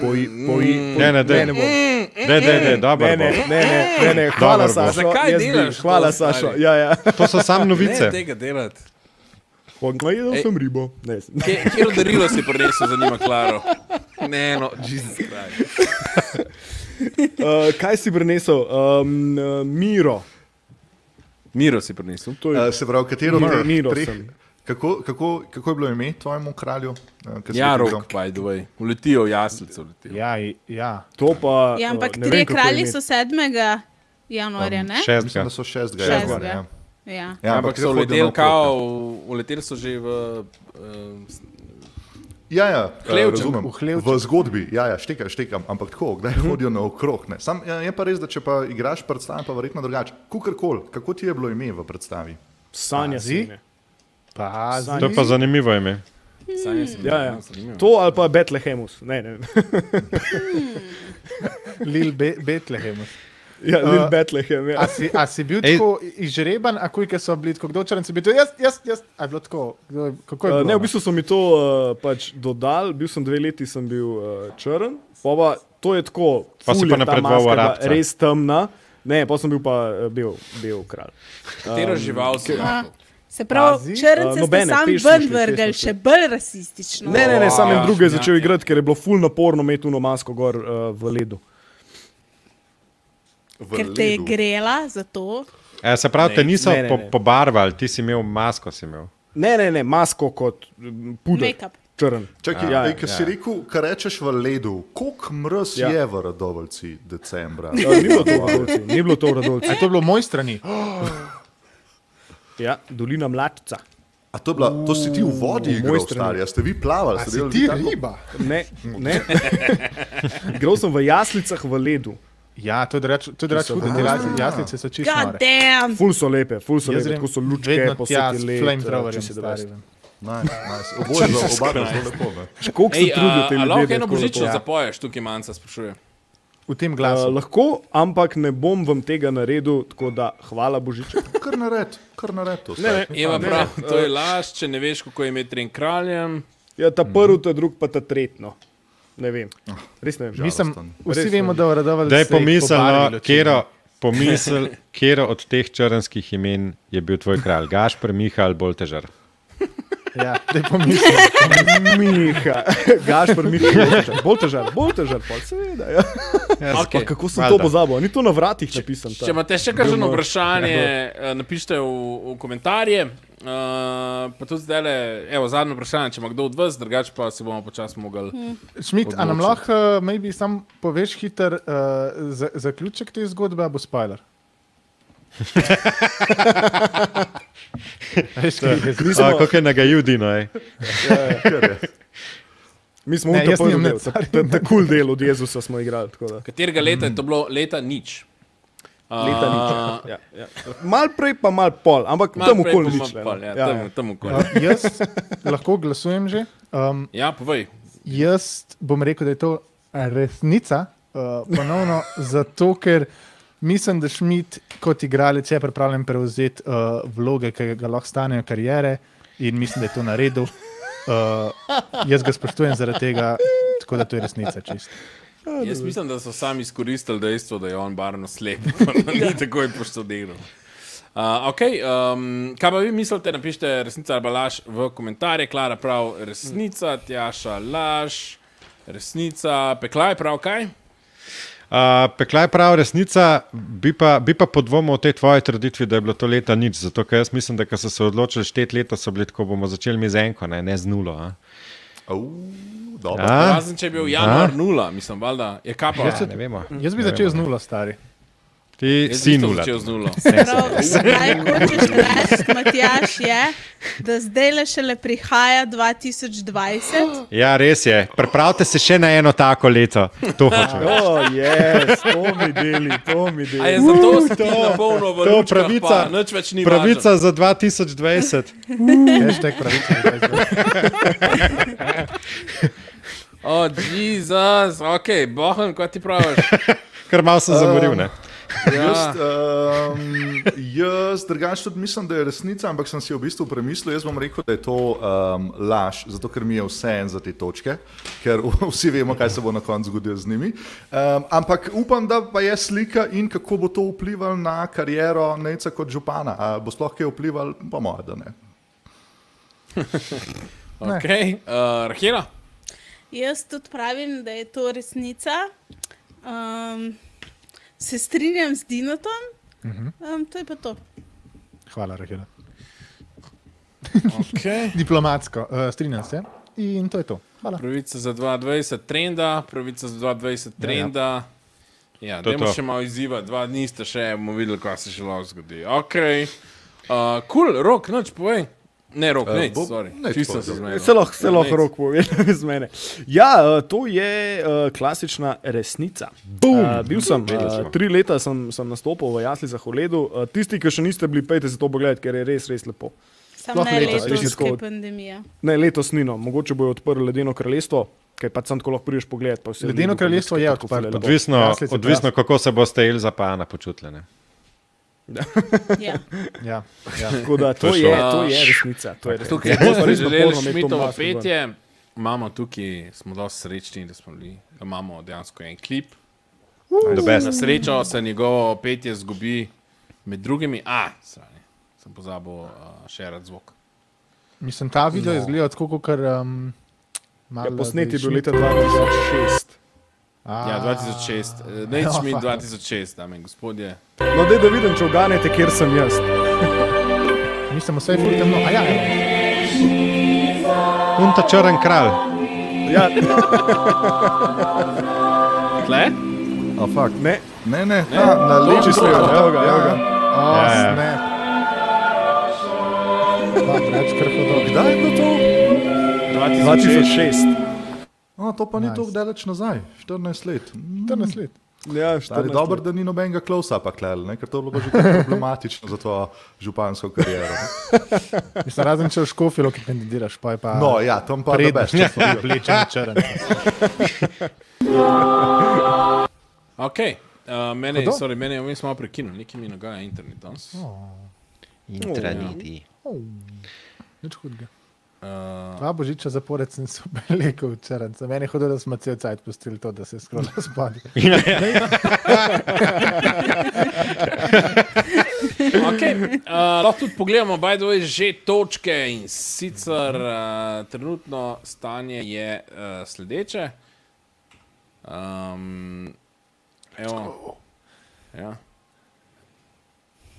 Poji, poji, Ne, ne, daj. ne, ne bom. Ne, ne, ne, dobro. Ne, ne, ne, ne, ne, ne. hvala. Sašo. Zakaj delaš to, Hvala? Sašo. Ja, ja. To so samo Ne novice. tega delati. Pa, jedel Ej. sem ribo. Kjer darilo si prinesel, zanima Klaro? Ne, no, Jezus Kristus. Uh, kaj si prinesel? Um, uh, miro. Miro si prinesel. To je Uh, se pravi, katero od Miro- treh-. Kako, kako, kako je bilo ime tvojemu kralju? Uh, Ja, rok, by the way. Uletijo v jaslico. uletijo. Ja, ja. to pa. Ja, ampak uh, ne trije kralji so 7. januarja, ne? Mislim, Šestega. da so šestega Šestega. januarja. Ja. Ja. Ja, Ampak so hodijo uleteli, kao, uleteli so že v. Uh, Ja, ja, Hlevček, razumem. v hlevček. V zgodbi, ja, ja štekam, štekam, ampak tako, kdaj hodijo naokrog. ne. Sam, ja, je pa res, da če pa igraš predstave, pa verjetno drugače. Kukorkoli, kako ti je bilo ime v predstavi? Sanja si. ne. Pazi. To je pa zanimivo ime. sanje sem Ja, ja. zanimivo. To ali pa Betlehemus. Ne, ne. Lil Be Betlehem. Ja, Uh, Bethlehem. A Ja. si, a si bil Ej. tako izžreban, a kuj, so bili tako kdo črn, si bil to jaz, jaz, jaz, a je bilo tako, kdo, kako je Uh, bilo? ne, v no? bistvu so mi to uh, pač dodali, bil sem dve leti, sem bil uh, črn, pa, to je tako, Pa si pa bila Arabca. res temna. Ne, pa sem bil pa uh, bil, bil kralj. Katero žival si? Se pravi, Pazi. črnce Uh, ste nobene, sam peš ven vrgli, še bolj rasistično. Ne, ne, ne, sam en ja, drugi je ja, začel igrati, ker je bilo ful naporno imeti uno masko gor uh, v ledu. V Ker te je ledu. grela, zato. E, se pravi, te Ne, niso ne, ne, po, ne. pobarvali, ti si imel masko. Si imel. Ne, ne, ne, masko kot puder. Make-up. Črn. Čakaj, Ja, ja, ja, ki si rekel, kar rečeš v ledu, koliko mrz Ja. ja. je v Radovlci decembra? Uh, ni bilo to v Radovci, ni bilo to v Radovci. A je to bilo moj strani? Ja, dolina mladca. A to, je bila, to si ti v vodi V igral, stari, a ste vi plavali? Ste ti tako? riba? Ne, ne. Igral sem v jaslicah v ledu. Ja, to je drugače, je hudo, te jas- jaslice so čisto! Ful so lepe, ful so lepe, tako so lučke, s ti led. flamethrowerjem, če stari. dobro. Nice, nice. Oboje za oba dva zelo lepo. Koliko se a, te a ljudje? lahko da je eno božično lepo? zapoješ, tukaj manjca sprašuje. V tem Uh, glasu. lahko, ampak ne bom vam tega naredil, tako da hvala Božiču. Kar nared, kar nared to. Ne, ne. Eva prav, ne, to je laž, če ne veš, kako je imeti trem kraljem. Ja, ta prvi, ta drug, pa ta tretji. Ne vem. Res ne vem. Mislim, vsi Res vemo, ne. da je se jih pomislil, pobarvali no, očitno. kjero, pomisl, kjero od teh črnskih imen je bil tvoj kralj, Gašpr, Mihal, Boltežar. Ja, da je pomislil. Miha, Gašpor, Miha, Boltežar, Boltežar, Boltežar, pa seveda. Ja. Okay. Pa kako sem Valjda. to pozabil? Ni to na vratih napisano. Če imate še kakšno vprašanje, eh, napišite v, v komentarje. Uh, pa tudi zdaj, evo, zadnje vprašanje, če ima kdo od vas, drugače pa se bomo počasi mogli. Šmit, a nam lahko uh, maybe sam poveš hiter uh, za, zaključek te zgodbe, a bo spoiler? A, smo, kako je nagajil Dino, ej. mi smo Ne, v tem ne ta kul del od Jezusa smo igrali. tako da. Katerega leta je to bilo? Leta nič. Uh, Leta nič. Ja, ja. Mal prej pa mal pol, ampak Malo tam okoli pa nič. le, pol, no. Ja, Ja, tam, ja. tam okoli. Uh, jaz lahko glasujem že. Um, Ja, povej. jaz bom rekel, da je to resnica, uh, ponovno zato, ker mislim, da Šmit kot igralec je pripravljen prevzeti uh, vloge, ki ga lahko stanejo karijere in mislim, da je to naredil. Uh, jaz ga spoštujem zaradi tega, tako da to je resnica čist. Jaz mislim, da so sami izkoristili dejstvo, da je on barno slep, da ni takoj poštudiral. Uh, okay, um, kaj pa vi mislite, napišite resnica ali laž v komentarje. Klara prav, resnica, Tjaša laž, resnica, peklaj prav kaj? Uh, pekla je prav resnica, bi pa, bi pa podvomil o tej tvoji trditvi, da je bilo to leta nič. Zato, ker jaz mislim, da ko so se odločili šteti leta, so bili tako, bomo začeli mi z enko, ne, ne z nulo. A? A? Razen če je bil januar nula, mislim, valjda. Je kaj pa? Ja, ne vemo. Jaz bi začel z nulo, stari. Ti si nula. začel z nulo. Kaj hočeš reči, Matjaš, je, da zdaj le šele prihaja 2020? Ja, res je. Pripravite se še na eno tako leto. To hočem. reči. O, yes, to mi deli, to mi A je deli. zato ti to- polno v to pravica- pa Nič več ni Pravica za 2020. Hashtag pravica. O, oh, Jezus, ok, bohem, kaj ti praviš? Kar malo sem zamoril. Ne? Jaz, Ja. um, jaz drugače tudi mislim, da je resnica, ampak sem si v bistvu premislil. Jaz bom rekel, da je to um, laž, zato ker mi je vse en za te točke, ker vsi vemo, kaj se bo na koncu zgodilo z njimi. Um, ampak upam, da pa je slika in kako bo to vplivalo na kariero Neca kot župana. A bo sploh kaj vplivalo, pa moja, da ne. Okay. Uh, Rahela? Jaz tudi pravim, da je to resnica. Um, se strinjam z Dinotom. Um, to je pa to. Hvala, Rahela. Okay. Diplomatsko, uh, strinjam se. In to je to. Hvala. Pravica za 22 trenda, pravica za 22 trenda. Ja, To je dajmo to. še malo izziva, dva dni ste še, bomo videli, kaj se še lahko zgodi. Ok, uh, cool, rok, noč povej. Ne, rok, Eh, ne, bo- sorry. nič Čisto se zmedel. Se lahko, se lahko rok pove iz mene. Ja, eh, to je uh, klasična resnica. Uh, bil sem, uh, tri leta sem, sem nastopil v Jasli za Holedu. Uh, tisti, ki še niste bili, pejte se to pogledati, ker je res, res lepo. Samo ne letos, letos, ker je pandemija. Ne, letos nino, mogoče bojo odprli ledeno kraljestvo, kaj pa sam tako lahko prideš vse Ledeno kraljestvo je odprto. Odvisno, odvisno kako se boste Ilza pa Ana počutili. Ja. Ja, ja. Da to, To je to je resnica. To je resnica. Tukaj Ja, to je boste res želeli Šmitovo petje. Imamo tukaj, smo dosti srečni, da smo bili, da imamo dejansko en klip. Na srečo se njegovo petje zgubi med drugimi. A, strani, sem pozabil uh, še rad zvok. Mislim, ta video no. je izgledal tako, kot um, Ja, posnet je bil leta 2006. Ja, 2006, uh, Nate Schmidt 2006, dame in gospodje. No, dej, da vidim, če oganete, kjer sem jaz. Mislim, vse je ful temno. A ja, evo. Unta črn kralj. Ja, Tle? A, fuck. ne, Ne, ne, ta, na levi čisto, strani. evo ga, evo ga. O, Ja, ja. ne. Pa, preveč krhodov. Kdaj je bilo to? 2006. 2006. O, to pa ni Nice. tako daleč nazaj, 14 let. To je naslednji. Ja, 14 dobro, let. da ni nobenega klausa pa klel, ne? ker to bi bilo že problematično za tvojo župansko kariero. Mislim, razen če v škofilo, ki kandidiraš, pa je pa. No, ja, tam pa Pred- da beš. Oblečen črn. Ok, uh, mene, sorry, mene je vmes malo prekinul, nekaj mi nagaja internet danes. Intraniti. Nič hudega. Uh, Dva božiča zapored sem se oblekel v črn. Za mene je hodilo, da smo cel cajt pustili to, da se je skrola spodaj. okay. uh, lahko tudi pogledamo, by the way, že točke in sicer uh, trenutno stanje je uh, sledeče. Um, evo, ja.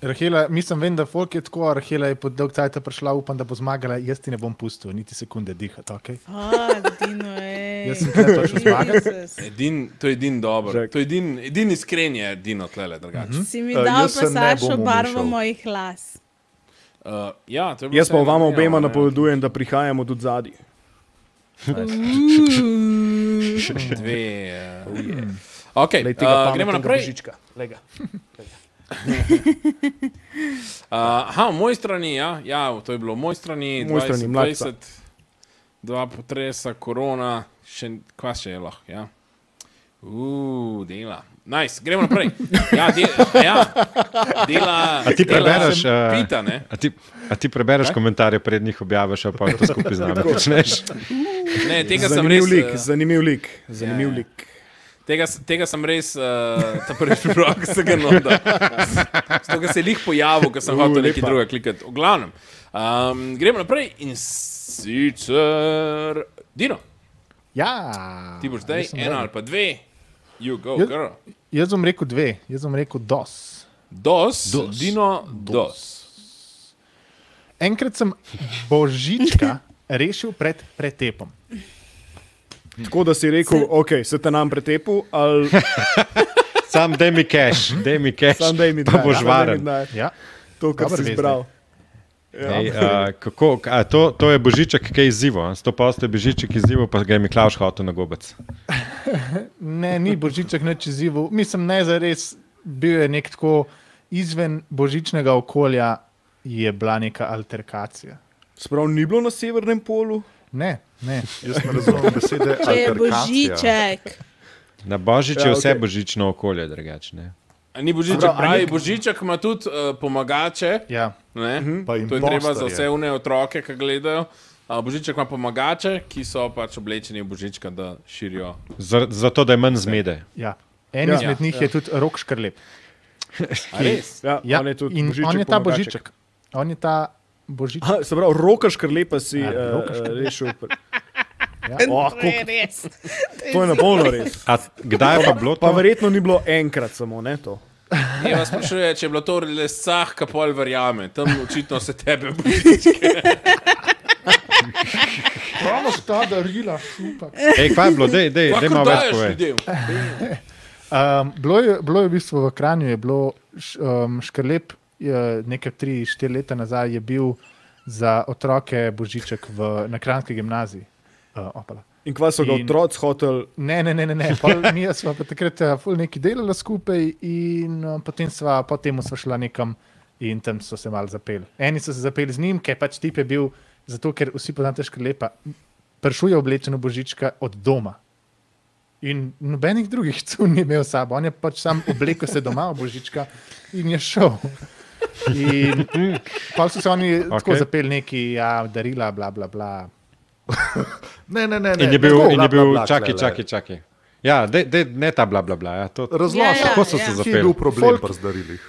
Rahela, mislim, vem, da folk je tako, Rahela je po dolg cajt prišla, upam, da bo zmagala, jaz ti ne bom pustil, niti sekunde dihati, ok? Fuck, Dino, ej. Jaz sem tukaj prišel zmagati. Jezus. edin, to je edin dober, Žak. to je edin, edin iskren je Dino tlele drugače. Si mi Eh, dal se pa Sašo barvo mojih las. Uh, ja, to je bilo Jaz pa vam obema zanimivo, ne. napovedujem, da prihajamo do zadnji. Dve. Uh, okay, Lej, tega uh, gremo naprej. Božička. Glej ga. Uh, aha, v moj strani, ja, ja, to je bilo v moj strani, Moj strani, 20, mladca. 20, dva potresa, korona, še kva še je lahko, ja. Uf, dela. Nice, gremo naprej. Ja, de, ja dela. A ti prebereš, Dela, eh, pita, ne? A ti, a ti prebereš komentarje, pred njih objaviš, pa to skupaj z nami počneš. Ne, tega sem Zanimiv res. lik, eh, zanimiv lik, zanimiv ja. lik. Tega, tega sem res, uh, ta prvi prebral, ki sem ga nudil. Zato, se je lih pojavil, ker sem Uh, hotel nekaj drugega klikati. V glavnem, um, gremo naprej in sicer, Dino, Ja. ti boš zdaj ena ali pa dve, you go, Jaz- girl. Jaz bom rekel dve, jaz bom rekel dos. Dos, Dos. Dino, dos. Enkrat sem božička rešil pred pretepom. Tako da si rekel, ok, se te nam pretepu, ali Sam daj mi cash, daj mi cash, sam da mi pa boš varen. Ja. To, kar Dobro si izbral. Ej, uh, kako, a, to, to je božiček, ki je izzivo. 100% je božiček izzivo, pa ga je Miklaš hotel na gobec. Ne, ni božiček neč izzival. Mislim, ne za res. Bil je nek tako izven božičnega okolja, je bila neka alterkacija. Sprav ni bilo na severnem polu. Ne, ne. Jaz ne razumem besede Če je božiček. Na božič Ja, je vse božično okolje drugačne. A ni božiček, Prav, pravi, ni- božiček ima tudi uh, pomagače. Ja. Ne? Pa To je treba za vse une otroke, ki gledajo. A Božiček ima pomagače, ki so pač oblečeni v božička, da širijo. Za- Zato, da je manj zmede. Ja. En Ja. ja, izmed njih Ja. je tudi rok škrlep. Res? Ja, Ja, on je tudi in božiček on je ta pomagaček. božiček. On je ta Božič. Aha, se pravi, roka škrlepa si Ja, uh, rešil. Ja. Oh, To je res. to je na polno res. A kdaj je pa bilo to? Pa verjetno ni bilo enkrat samo, ne to. Je vas sprašuje, če je bilo to lesah, kapol verjame. Tam očitno se tebe boji. Pravno sta darila, super. Ej, kaj je bilo? Dej, dej, dej malo več povej. Um, bilo, je, bilo je v bistvu v Kranju, je bilo š, um, škrlep, nekaj 3-4 leta nazaj je bil za otroke Božiček v, na Kranjski gimnaziji. Uh, opala. In kva so ga In- otroci hotel. Ne, ne, ne, ne, ne. Pol, mi smo pa takrat uh, ful neki delali skupaj in uh, potem sva, potem sva šla nekam in tam so se mal zapeli. Eni so se zapeli z njim, ker pač tip je bil, zato ker vsi poznate škrlepa, pršuje oblečeno božička od doma. In nobenih drugih cun ni imel sabo, on je pač sam oblekel se doma v božička in je šel. In pa so se oni okay. tako zapeli neki, ja, darila, bla, bla, bla. Ne, ne, ne. ne In je bil, in je bil le. čakaj, čakaj. Ja, dej, dej, ne ta bla bla bla. Ja, to, Razloži, Ja, ja, kako so se ja. kje je bil zapeli. problem Folk- pri zdarilih.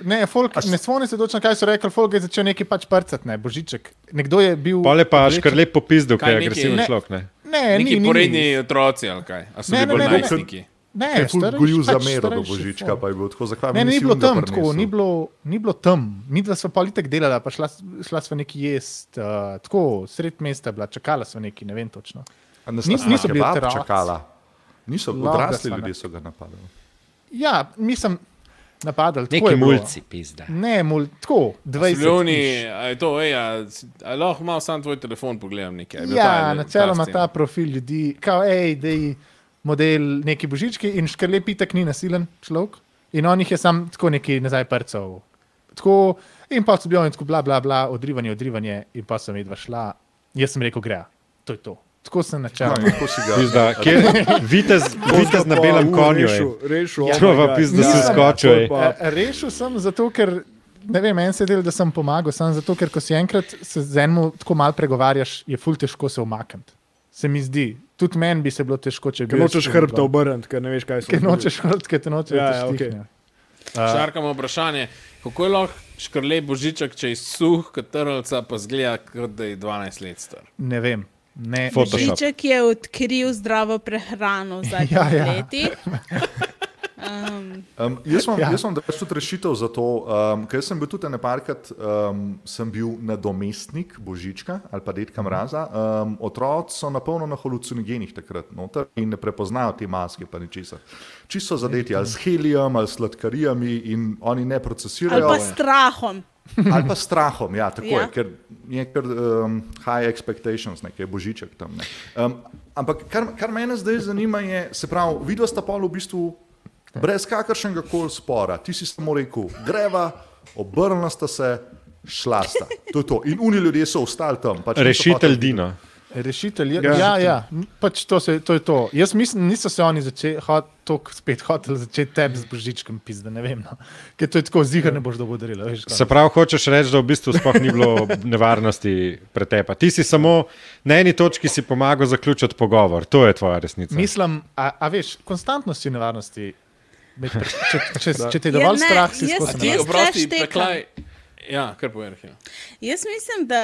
Ne, folk, ne spomnim se točno, kaj so rekli, folk je začel nekaj pač prcati, ne, božiček. Nekdo je bil. Pole pa škrlep popizdil, ker Kaj je neki- agresiven Ne. človek. Ne? Ne, ni, Neki ni, poredni ni. otroci ali kaj? A so Ne, bili ne, bolj ne, ne. najstniki? Ne, Je ful gojil za pač mero do božička, pa je bilo tako, zakaj Ne, ni bilo tam tako, ni bilo, ni bilo tam. Mi dva smo pa litek delala, pa šla, šla sva neki jesti, uh, tako sred mesta bila, čakala sva neki, ne vem točno. Nas- Nis- a niso nas bili kebab otroci. čakala. Niso, Lahko odrasli ljudje so ga napadali. Ja, nisem napadal. tako Neki je bilo. mulci, pizda. Ne, mul, tako, 20. Milijoni, hiš. a je to, ej, a, a lahko malo sam tvoj telefon pogledam nekaj. Ja, načeloma ta profil ljudi, kao, hej, da je model neki božički in škrlep itak ni nasilen človek. In on jih je sam tako neki nazaj prcal. Tako, in pa so bili oni tako bla, bla, bla, odrivanje, odrivanje, in pa sem jedva šla. Jaz sem rekel, gre, to je to. Tako sem No, načeloma. in tako si ga. Pizda, kje, vitez, vitez na belem konju. Rešil, rešil. Ja. pa pizda Ja, skočil. ej. to pa- E, Rešil sem zato, ker. Ne vem, en se del, da sem pomagal, samo zato, ker ko si enkrat se z enim tako mal pregovarjaš, je ful težko se umakniti. Se mi zdi. Tudi meni bi se bilo težko, če bi. Ker nočeš hrbta obrniti, ker ne veš, kaj se Ker nočeš hrbta, ker te nočeš. Ja, ja, štihne. Šarkamo vprašanje, kako je lahko škrlej božiček, če je suh, kot trlca, pa zgleda, kot da je 12 let star. Ne vem. Ne, Photoshop. ne vem. Žiček je odkril zdravo prehrano v zadnjih Ja, ja. letih. Um, Um, jaz imam, Ja. jaz imam več tudi rešitev za to, um, ker sem bil tudi ene parkrat, um, sem bil nadomestnik Božička ali pa Dedka Mraza. Um, otroci so na polno na halucinogenih takrat noter in ne prepoznajo te maske, pa ničesar. Čisto zadeti ali s helijem ali s sladkarijami in oni ne ali procesirajo. pa strahom. ali pa strahom, ja, tako Ja. ja. je, ker je kar um, high expectations, nekaj božiček tam. Ne. Um, ampak kar, kar mene zdaj zanima je, se pravi, vidva sta pol v bistvu brez kakršnega koli spora. Ti si samo rekel, greva, obrnila sta se, šla sta. To je to. In oni ljudje so ostali tam. Pač Rešitelj Dino. Rešitelj je. Ja. Ja, ja, ja. Pač to, se, to je to. Jaz mislim, niso se oni začeli, tok, spet hoteli začeti tebi z božičkom pizda, ne vem. No. Ker to je tako, zigar ne boš. Veš, Se pravi, hočeš reči, da v bistvu sploh ni bilo nevarnosti pretepa. Ti si samo na eni točki si pomagal zaključiti pogovor. To je tvoja resnica. Mislim, a, a veš, konstantnost je nevarnosti. Med- Če, če, če, če te je dovolj Ja, ne, strah, si jaz- Ti, Jaz oprosti, preklaj. Ja, kar povem. Ja. Jaz mislim, da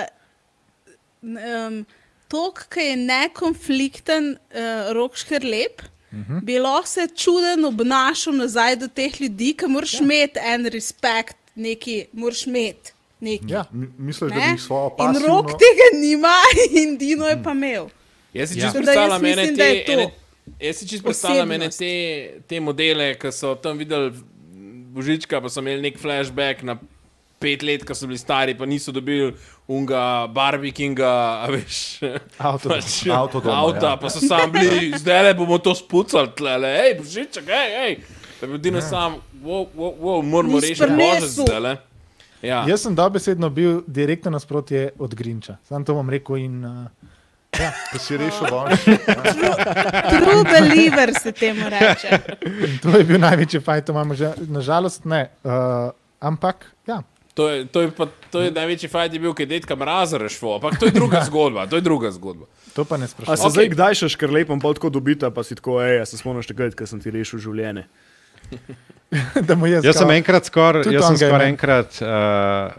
um, to, ki je nekonflikten uh, rok škrlep, uh Mhm. -huh. bi lahko se čuden obnašal nazaj do teh ljudi, ki moraš ja. imeti en respekt, neki moraš imeti. Neki. Ja. Mi- Misliš, da Ne? bi jih svojo In pasivno... rok tega nima, in Dino je pa imel. Jaz si Ja. čisto da jaz predstavljam mene da te, to ene, jaz si čisto predstavljam mene te, te modele, ki so tam videli Božička, pa so imeli nek flashback na pet let, ko so bili stari, pa niso dobili unga barbekinga, a veš. Avto. pač, Avto doma, avta, ja. pa so sam bili, zdaj le bomo to spucali, tlele, hej, Božiček, hej, hej. Da bi Dino sam, wow, wow, wow, moramo rešiti božec zdaj le. Ja. Jaz sem dobesedno bil direktno nasprotje od Grinča. Sam to bom rekel in uh, Da si rešil boš. True believer se temu reče. to je bil največji fajt, to imamo že, nažalost ne. Uh, ampak, ja, To je, to je, pa, to je največji fajt, je bil, ki je detka mraza rešil, ampak to je druga zgodba, to je druga zgodba. to pa ne A se sprašujem. okay. Zdaj kdaj še škrlepom, pa tako dobita, pa si tako, hej, se spomniš takrat, ko sem ti rešil življenje. da jaz, Jaz sem kao- enkrat skoraj jaz sem skoraj enkrat uh,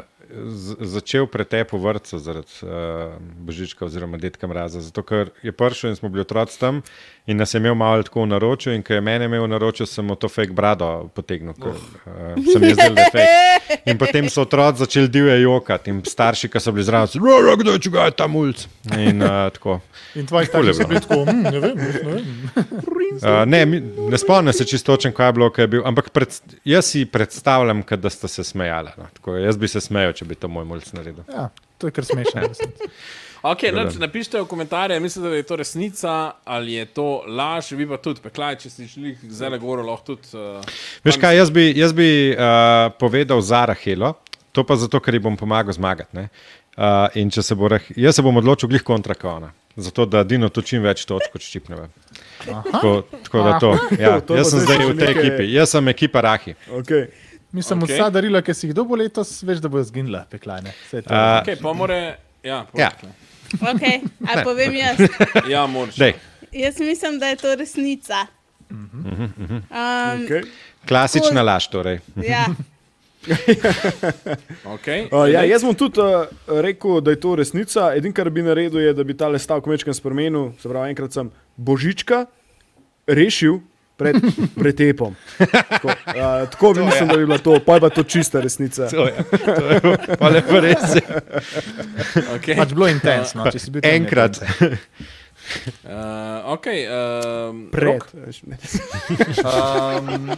začel pretep v vrtu zaradi uh, Božička oziroma Detka Mraza. Zato, ker je prišel in smo bili otroci tam in nas je imel malo tako v naročju. In ko je mene imel v naročju, sem mu to fake brado potegnil. Ker, uh, se mi je zdelo, da je fake. In potem so otroci začeli divje jokati in starši, ki so bili zraven, so rekli: kdo je če ga je tam ulc. In uh, tako. In tvoji Ful je starši so bilo. bili tako, hm, ne vem, jaz ne vem. Uh, ne, mi- ne spomnim se čisto točno, kaj je bilo, kaj je bil, ampak pred, jaz si predstavljam, kot da ste se smejali. No. Tako, jaz bi se smejal, če bi to moj mulj naredil. Ja, to je kar smešno. Okay, Da, da. nač, napišite v komentarje, mislite, da je to resnica ali je to laž, vi pa tudi, peklaj, če si šli zelo goro, lahko tudi. Uh, Veš kaj, jaz bi, jaz bi uh, povedal za Rahelo, to pa zato, ker ji bom pomagal zmagati. ne. Uh, in če se bo, jaz se bom odločil glih kontra Kona, zato da Dino to čim več točk odščipneva. Tako, tako da to. Ja, To pa jaz sem zdaj v tej neke- ekipi, jaz sem ekipa Rahi. Okay. Mislim, Okej. vsa darila, ki si jih dobil letos, veš, da bojo zginila, peklajne. To. A, okay, pa more. Ja, Ja. Okay. A povem jaz. ja moraš. Dej, Jaz mislim, da je to resnica. Mhm, Um, Okay. klasična laž. Torej. ja. Okay. Uh, ja, jaz bom tudi uh, rekel, da je to resnica. Edino, kar bi naredil, je, da bi ta stavek mečkam spremenil. Se pravi, enkrat sem Božička rešil pred pretepom. Tako, uh, tako bi mislim, da bi bila to, pa je pa to čista resnica. To je, to je pa lepo res. Okay. Pač bilo intenzno, če si bil tam Enkrat. Uh, okay, um, Pred. Um,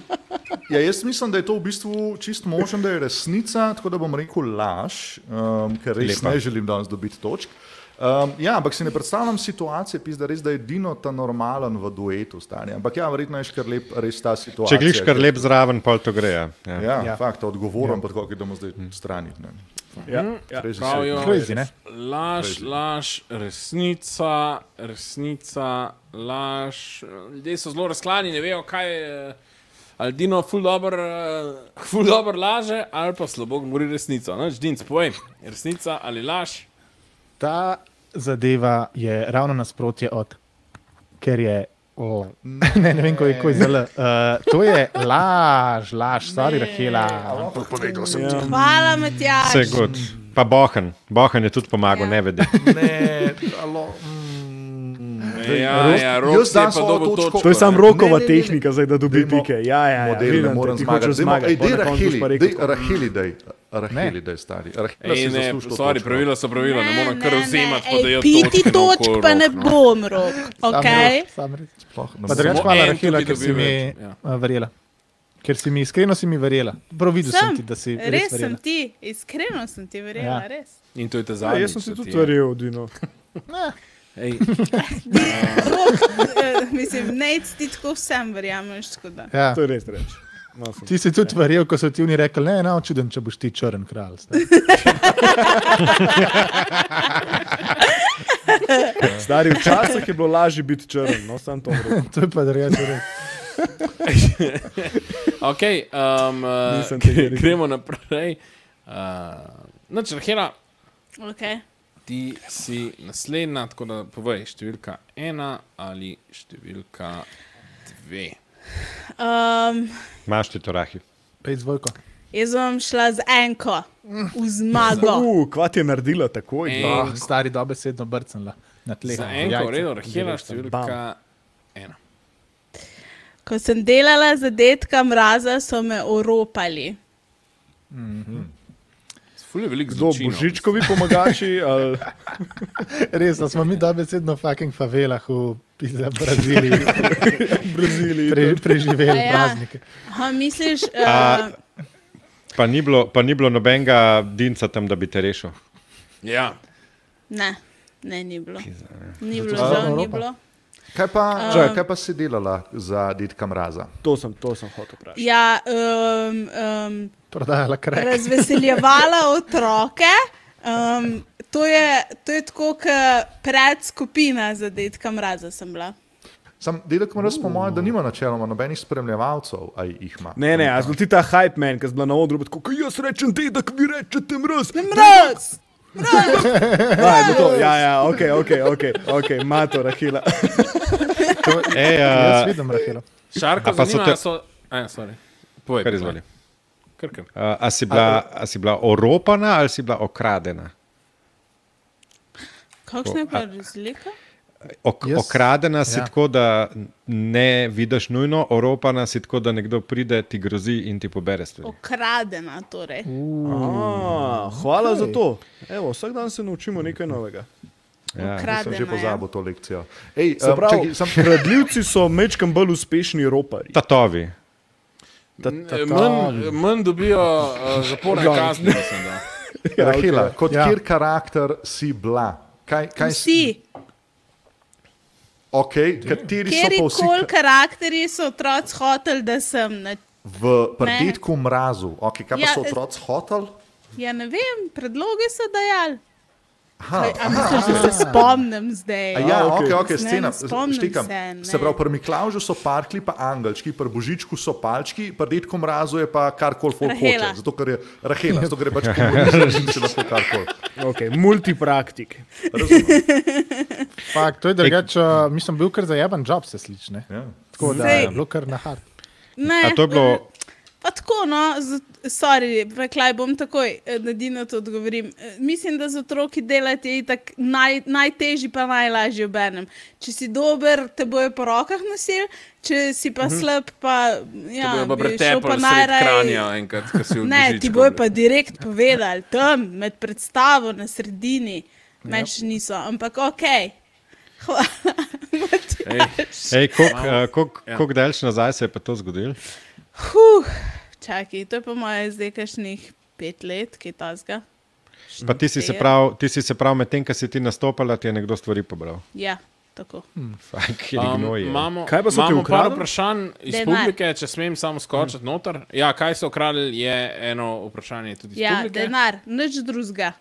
ja, jaz mislim, da je to v bistvu čist možno, da je resnica, tako da bom rekel laž, um, ker res Lepa. ne želim danes dobiti točk. Um, ja, ampak si ne predstavljam situacije, pis, da res da je Dino ta normalen v duetu stanje. Ampak ja, verjetno je škar lep res ta situacija. Če gliš kar lep zraven, pol to gre. Ja. Ja. Ja, Ja. ja. fakt, odgovoren, pa tako, ki bomo zdaj strani. Ne. Ja, ja. Crazy Pravijo. Crazy, ne? laž, laž, resnica, resnica, laž. Ljudje so zelo razklani, ne vejo, kaj je. Ali Dino ful dobro uh, ful dobro laže, ali pa slabo govori resnico. Noč, Dinc, povej, resnica ali laž. Ta zadeva je ravno nasprotje od, ker je. Oh. Ne, ne vem, kako je zelo. Uh, to je laž, laž, stari Rahela. Ja. Hvala, Matjaž. Vse gut. Pa bohen, bohen je tudi pomagal, Ja. ne vedi. Ne, alo, Ja, ja, rok jaz dam pa svojo točko. točko. To je samo Ne, ne, rokova ne, ne, ne. tehnika, zdaj, da dobi Dajmo- pike. Ja, ja, ja. model vidim, ne da morem ti zmagati. pol Dej Raheli, pa dej Raheli, dej. Raheli, dej stari. Si ne, točko. pravila so pravila, ne morem kar ne, vzemati, ne. kot da je Ej, Piti točk pa ne bom, rok. Ne Pa drugač Samo hvala, Rahela, ker si mi ja. uh, verjela. Ker si mi iskreno si mi verjela. Prav videl sem, Sem, ti, da si res, res sem verjela. ti, iskreno sem ti verjela, Ja. res. In to je te Ja, zadnje. jaz sem si tudi verjel, Dino. Ej, eh, mislim, ne ti tako vsem verjameš. Ja. To je res reč. No, Ti si tudi verjel, ko so ti oni rekli, ne, ne, čuden, če boš ti črn kralj. zdaj." Stari, včasih je bilo lažje biti črn, no, sam to rekel. to je pa drugače res. okay, um, uh, gremo naprej. Uh, Noč, Rahela, Okay. Ti si naslednja, tako da povej številka ena ali številka dve. Um, Maš ti to rahi. Pej zvojko. jaz bom šla z enko, v zmago. Uh, kva ti je naredila takoj? Ej. no? Oh, stari dobesedno brcnila na tleh. Za enko, v redu, Rahela, Bam. številka ena. Ko sem delala za detka mraza, so me oropali. Je veliko Kdo, zločinov. božičkovi pomagači? Ali... Res, da smo mi dobesedno v fucking favelah v pizza, Braziliji Braziliji. pre, preživeli ja. praznike. Aha, misliš, A- uh, Pa ni bilo, pa ni bilo nobenega dinca tam, da bi te rešil. Ja, ne, ne, ni bilo. Ni bilo, žal ni bilo. Kaj pa, Um, čakaj, kaj pa si delala za Ditka Mraza? To sem, to sem hotel vprašati. Ja, um, um, Prodajala kraj. razveseljevala otroke. Um, to, je, to je tako, kot predskupina za detka mraza sem bila. Sam Dedek Mraz, po mojem, da nima načeloma nobenih spremljevalcev, a jih ima. Ne, ne, a zelo ti ta hype man, ki je bila na odru, tako kot jaz rečem, dedek, vi rečete mraz. Mraz! Ja, je bilo to. Ja, ja, ok, ok, ok, ok, mato, Rahila. Ej, Jaz uh, vidim, Rahelo. Šarko, A pa so te- so... A, ja, sorry. Povej, kar izvoli. Krkem. Uh, a, si bila, a si bila oropana ali si bila okradena? Kakšna je pa razlika? Ok, Jaz- okradena si ja. tako, da ne vidiš nujno, oropana si tako, da nekdo pride, ti grozi in ti pobere stvari. Okradena, torej. A, hvala okej. za to. Evo, vsak dan se naučimo nekaj novega. Ja. Sem Okradena. že pozabil to lekcijo. Ej, Se um, pravi, čakaj, sem, kradljivci so mečkam bolj uspešni ropari. Tatovi. Ta, Eh, Manj dobijo uh, zaporne Ja. kazni. Ja, Rahela, okej. kot Ja. kjer karakter si bila? Kaj, kaj si? Okay, kateri so pa vsi koli karakteri so otroci hoteli, da sem. Na... v prdetku mrazu? Okay, kaj pa Ja, so otroci hotel? Ja, ne vem, predloge so dajali. Aha, Kaj, a misliš, da se spomnim zdaj? A ja, ok, okej. ok, Ne, scena. Štekam. se, ne. Se pravi, pri Miklaužu so parkli, pa angelčki, pri Božičku so palčki, pri Dedku mrazu je pa karkoli folk hoče. Zato, ker je Rahela, zato ker je pač komunizem se lahko karkoli. Okay, multipraktik. Fakt, to je drugače, uh, mislim, bil kar zajeban job, se sliši. ne. Ja. Tako da je bilo kar na hard. Ne, A to je bilo- Pa tako, no, sorry, reklaj bom takoj, eh, da Dino to odgovorim. Eh, Mislim, da z otroki delati je itak naj, najtežji, pa najlažji ob enem. Če si dober, te bojo po rokah nosil, če si pa slab, pa ja, bi šel pretepel pa najraje. kranja enkrat, ko si v Ne, ti bojo pa direkt povedali, tam med predstavo na sredini. Meni še niso, ampak ok. Hvala. Ej, Ej, koliko kolik, Ja. kolik daljš nazaj se je pa to zgodilo? Huh, čakaj, to je pa moje zdaj kašnih pet let, kaj tasga. Pa ti si se prav, ti si se prav medtem, ko si ti nastopala, ti je nekdo stvari pobral. Ja, tako. Fak, je Um, imamo Kaj pa so ti ukradli? vprašanj iz Denar. publike, če smem samo skočiti noter. Ja, kaj so ukradli, je eno vprašanje tudi iz Ja, publike. denar, nič drugega.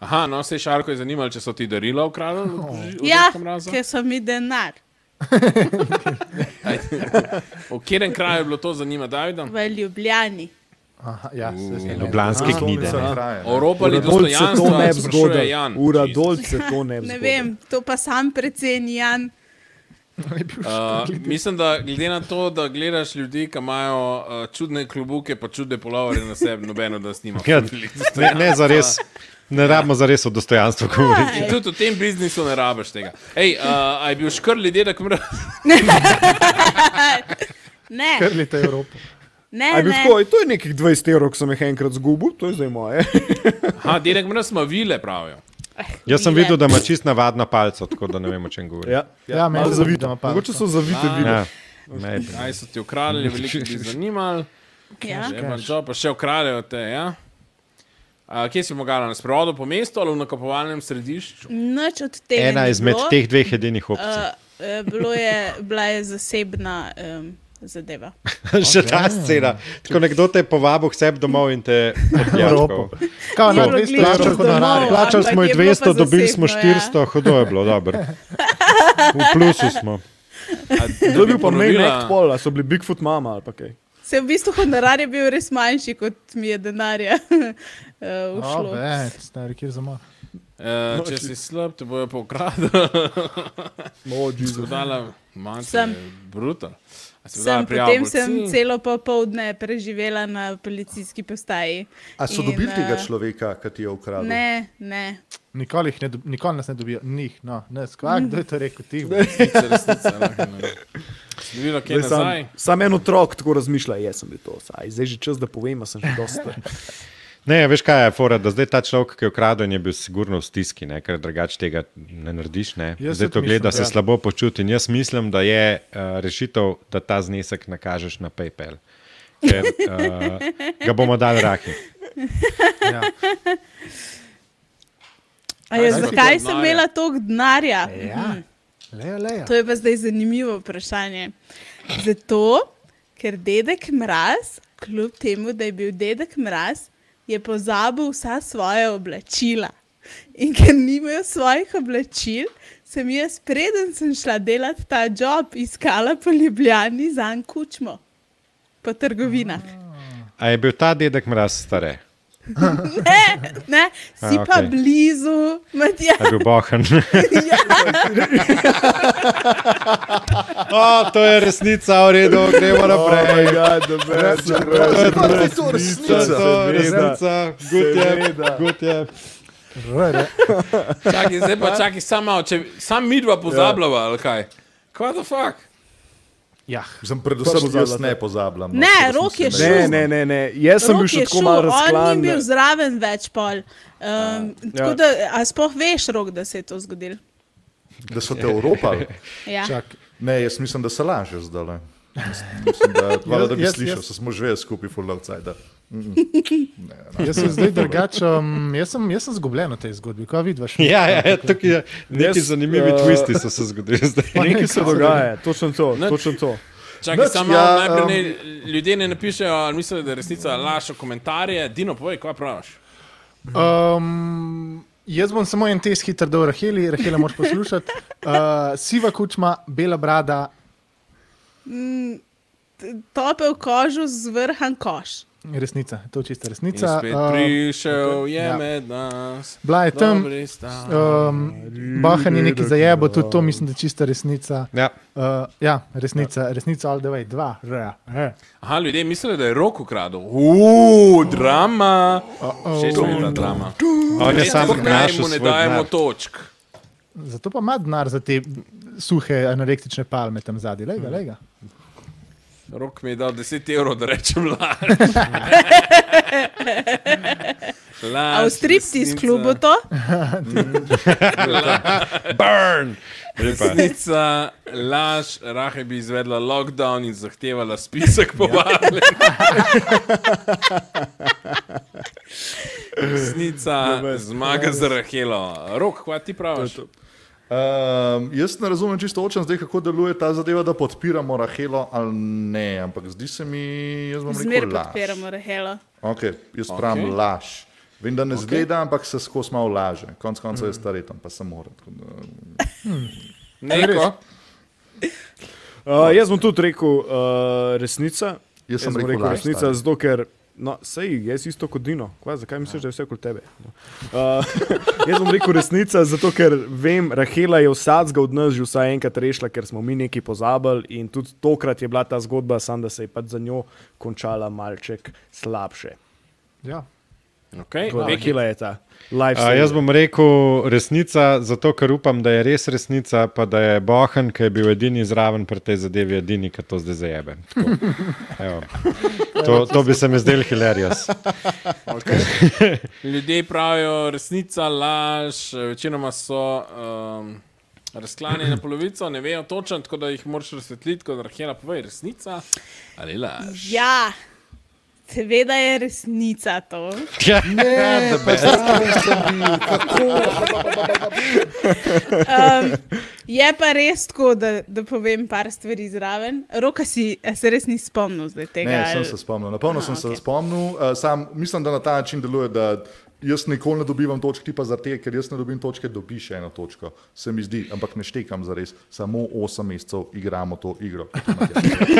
Aha, no, se je Šarko je zanimalo, če so ti darila ukradli. v Boži- v Ja, Božičkem mrazu? ker so mi denar. V katerem kraju je bilo to zanima, Davida? V Ljubljani. Aha, ja, ne. kraja, ne. Oropali Uradolce to ne bi sprašuje zgodil. Jan. Uradolce to ne bi Ne zgodil. vem, to pa sam predsednik Jan. Uh, mislim, da glede na to, da gledaš ljudi, ki imajo uh, čudne klobuke, pa čudne polovare na sebi, nobeno da snima. Ja, ne, ne, za res, ne rabimo za res o dostojanstvu govoriti. Tudi v tem biznisu ne rabiš tega. Ej, uh, a je bil škrli dedek mraz? Ne, Krlite Evropo. ne, A je bil ne. tako, to je nekih 20 evrov, ki sem jih enkrat zgubil, to je zdaj moje. Aha, dedek mraz ima vile, pravijo. Jaz sem Vile. videl, da ima čist navadno palco, tako da ne vem, o čem govori. Ja, Ja, malo zdi, da ima palco. Mogoče so zavite A, vide. Ja. Kaj so ti ukradli, veliko bi zanimalo. Ja. Že pa še ukradejo te, ja? A, kje si mogala na sprovodu po mestu ali v nakupovalnem središču? Nič od tega. Ena izmed bilo. teh dveh edinih opcij. Uh, uh, bilo je, bila je zasebna um, zadeva. Še ta scena. Tako nekdo te je povabil k sebi domov in te Evropo. na bilo 200 glišče evrov domov. honorarja. Plačali smo jih je bilo pa 200, dobili smo zasebno, ja. 400, hudo je bilo, dobro. V plusu smo. To je bil pa mej nek pol, a so bili Bigfoot mama ali pa kaj. Se v bistvu honorar je bil res manjši, kot mi je denarja uh, ušlo. več, stari, kjer za mor. Uh, če si slab, te bojo pa ukradli. No, Jezus. Zgodala, manj Sem. brutal. Sem, potem sem celo popoldne preživela na policijski postaji. A so In, dobili tega eh, človeka, ki ti je ukradel? Ne, ne. Nikoli, jih ne, dob- nikoli nas ne dobijo, njih, no, ne, skvaj, kdo je to rekel, ti? Resnica, resnica, lahko ne. Si dobila kaj Zdaj Sam, nazaj? sam en otrok tako razmišlja, jaz sem bil to. Saj, zdaj je že čas, da povem, sem že dosta. Ne, veš kaj je fora, da zdaj ta človek, ki je ukradel, in je bil sigurno v stiski, ne, ker drugače tega ne narediš. Ne. Jaz Zdaj to gleda, mislim, se ja. slabo počuti. In jaz mislim, da je uh, rešitev, da ta znesek nakažeš na PayPal. Ker uh, ga bomo dali raki. Ja. A je, si zakaj sem imela toliko denarja? ja. Leja, leja. To je pa zdaj zanimivo vprašanje. Zato, ker dedek Mraz, kljub temu, da je bil dedek Mraz, je pozabil vsa svoja oblačila. In ker ni imel svojih oblačil, sem jaz, preden sem šla delati ta job, iskala po Ljubljani za en kučmo, po trgovinah. A je bil ta dedek mraz stare? Ne, ne, si A, pa okej. blizu, Matija. Je bil bohan. Ja. o, to je resnica, v redu, gremo naprej. Ja, dobro, To je Pa je to to resnica, resnica. to je resnica, gut je, Seveda. gut je. Rere. Čakaj, zdaj pa čakaj, sam malo, če sam midva pozabljava, ali kaj? What the fuck? Ja. Sem predvsem jaz ne pozabljam. no, Ne, tako Rok je ne- šel. Ne, ne, ne, ne. Jaz sem bil Rok še je tako malo on razklan. ni bil zraven več pol. Um, tako Ja. da, a sploh veš, rok, da se je to zgodilo? Da so te Evropali. Ja. Čak. Ne, jaz mislim, da se laže zdaj. Mislim, da, hvala, da bi Jaz- slišal, jaz- se smo živeli skupaj, full outside. Jaz sem zdaj drugačen, um, jaz, sem- jaz sem zgubljen v tej zgodbi, kaj vidiš? Ja, ja, ja, tukaj je neki zanimivi eh, twisti so se zgodili zdaj. Nekaj se dogaja, točno to, Ne. točno to. Čakaj, Nič, samo ja, najprej um, ne, ljudje ne napišejo, ali mislijo, da je resnica laž v komentarje. Dino, povej, kaj praviš? Um, jaz bom samo en test hiter dal Raheli, Rahela moraš poslušati. Uh, siva kučma, bela brada, Topel kožo z vrhan koš. Resnica, to je čista resnica. Uh, prišel je ja. med nas. bila je tam, um, Bahan je nekaj zajebo, tudi to mislim, da je čista resnica. Ja. Uh, ja, resnica, resnica all the way, dva, re, re. Aha, ljudje mislijo, da je rok ukradel. Uuu, drama. Mi je ta drama. On je Res, sam zakaj našel ne dajemo denar. točk. Zato pa ima denar za te suhe anorektične palme tam zadaj, lega, lega. Rok mi je dal 10 evrov, da rečem laž. laž A v striptiz klubu to? Burn! Resnica, laž, Rahe bi izvedla lockdown in zahtevala spisek povabljenih. Resnica, zmaga za Rahelo. Rok, kaj ti praviš? Um, jaz ne razumem čisto točno zdaj, kako deluje ta zadeva, da podpiramo Rahelo ali ne, ampak zdi se mi, jaz bom Zmer rekel laž. podpiramo Rahelo. Okay, jaz Ok. okay. pravim laž. Vem, da ne okay. zgleda, ampak se skozi malo laže. Konec koncev je staretom, pa se mora. tako da- Neko? Uh, jaz bom tudi rekel uh, resnica. Jaz sem bom rekel laž, resnica, stari. zato ker. No, sej, jaz isto kot Dino. Kva, zakaj misliš, da je vse okoli tebe? No. Uh, jaz bom rekel resnica, zato ker vem, Rahela je vsadzga od nas že vsaj enkrat rešila, ker smo mi nekaj pozabili in tudi tokrat je bila ta zgodba, sam da se je pač za njo končala malček slabše. Ja. Okay, Rahela je ta life. A, jaz bom rekel resnica, zato ker upam, da je res resnica, pa da je bohan, ki je bil edini zraven pri tej zadevi, edini, ki to zdaj zajebe. To, to bi se mi zdel hilarious. Ljudje pravijo resnica, laž, večinoma so um, razklani na polovico, ne vejo točno, tako da jih moraš razsvetliti, kot Rahela pove, resnica ali laž. Ja, seveda je resnica to. Ne, pa zdaj sem bil, kako? Um, je pa res tako, da, da povem par stvari zraven. Roka si, a se res nisi spomnil zdaj tega. Ne, sem se spomnil, napolno sem se okej. spomnil. Uh, sam mislim, da na ta način deluje, da jaz nikoli ne dobivam točk, ti pa zaradi tega, ker jaz ne dobim točke, dobiš eno točko. Se mi zdi, ampak ne štekam za res. Samo 8 mesecev igramo to igro.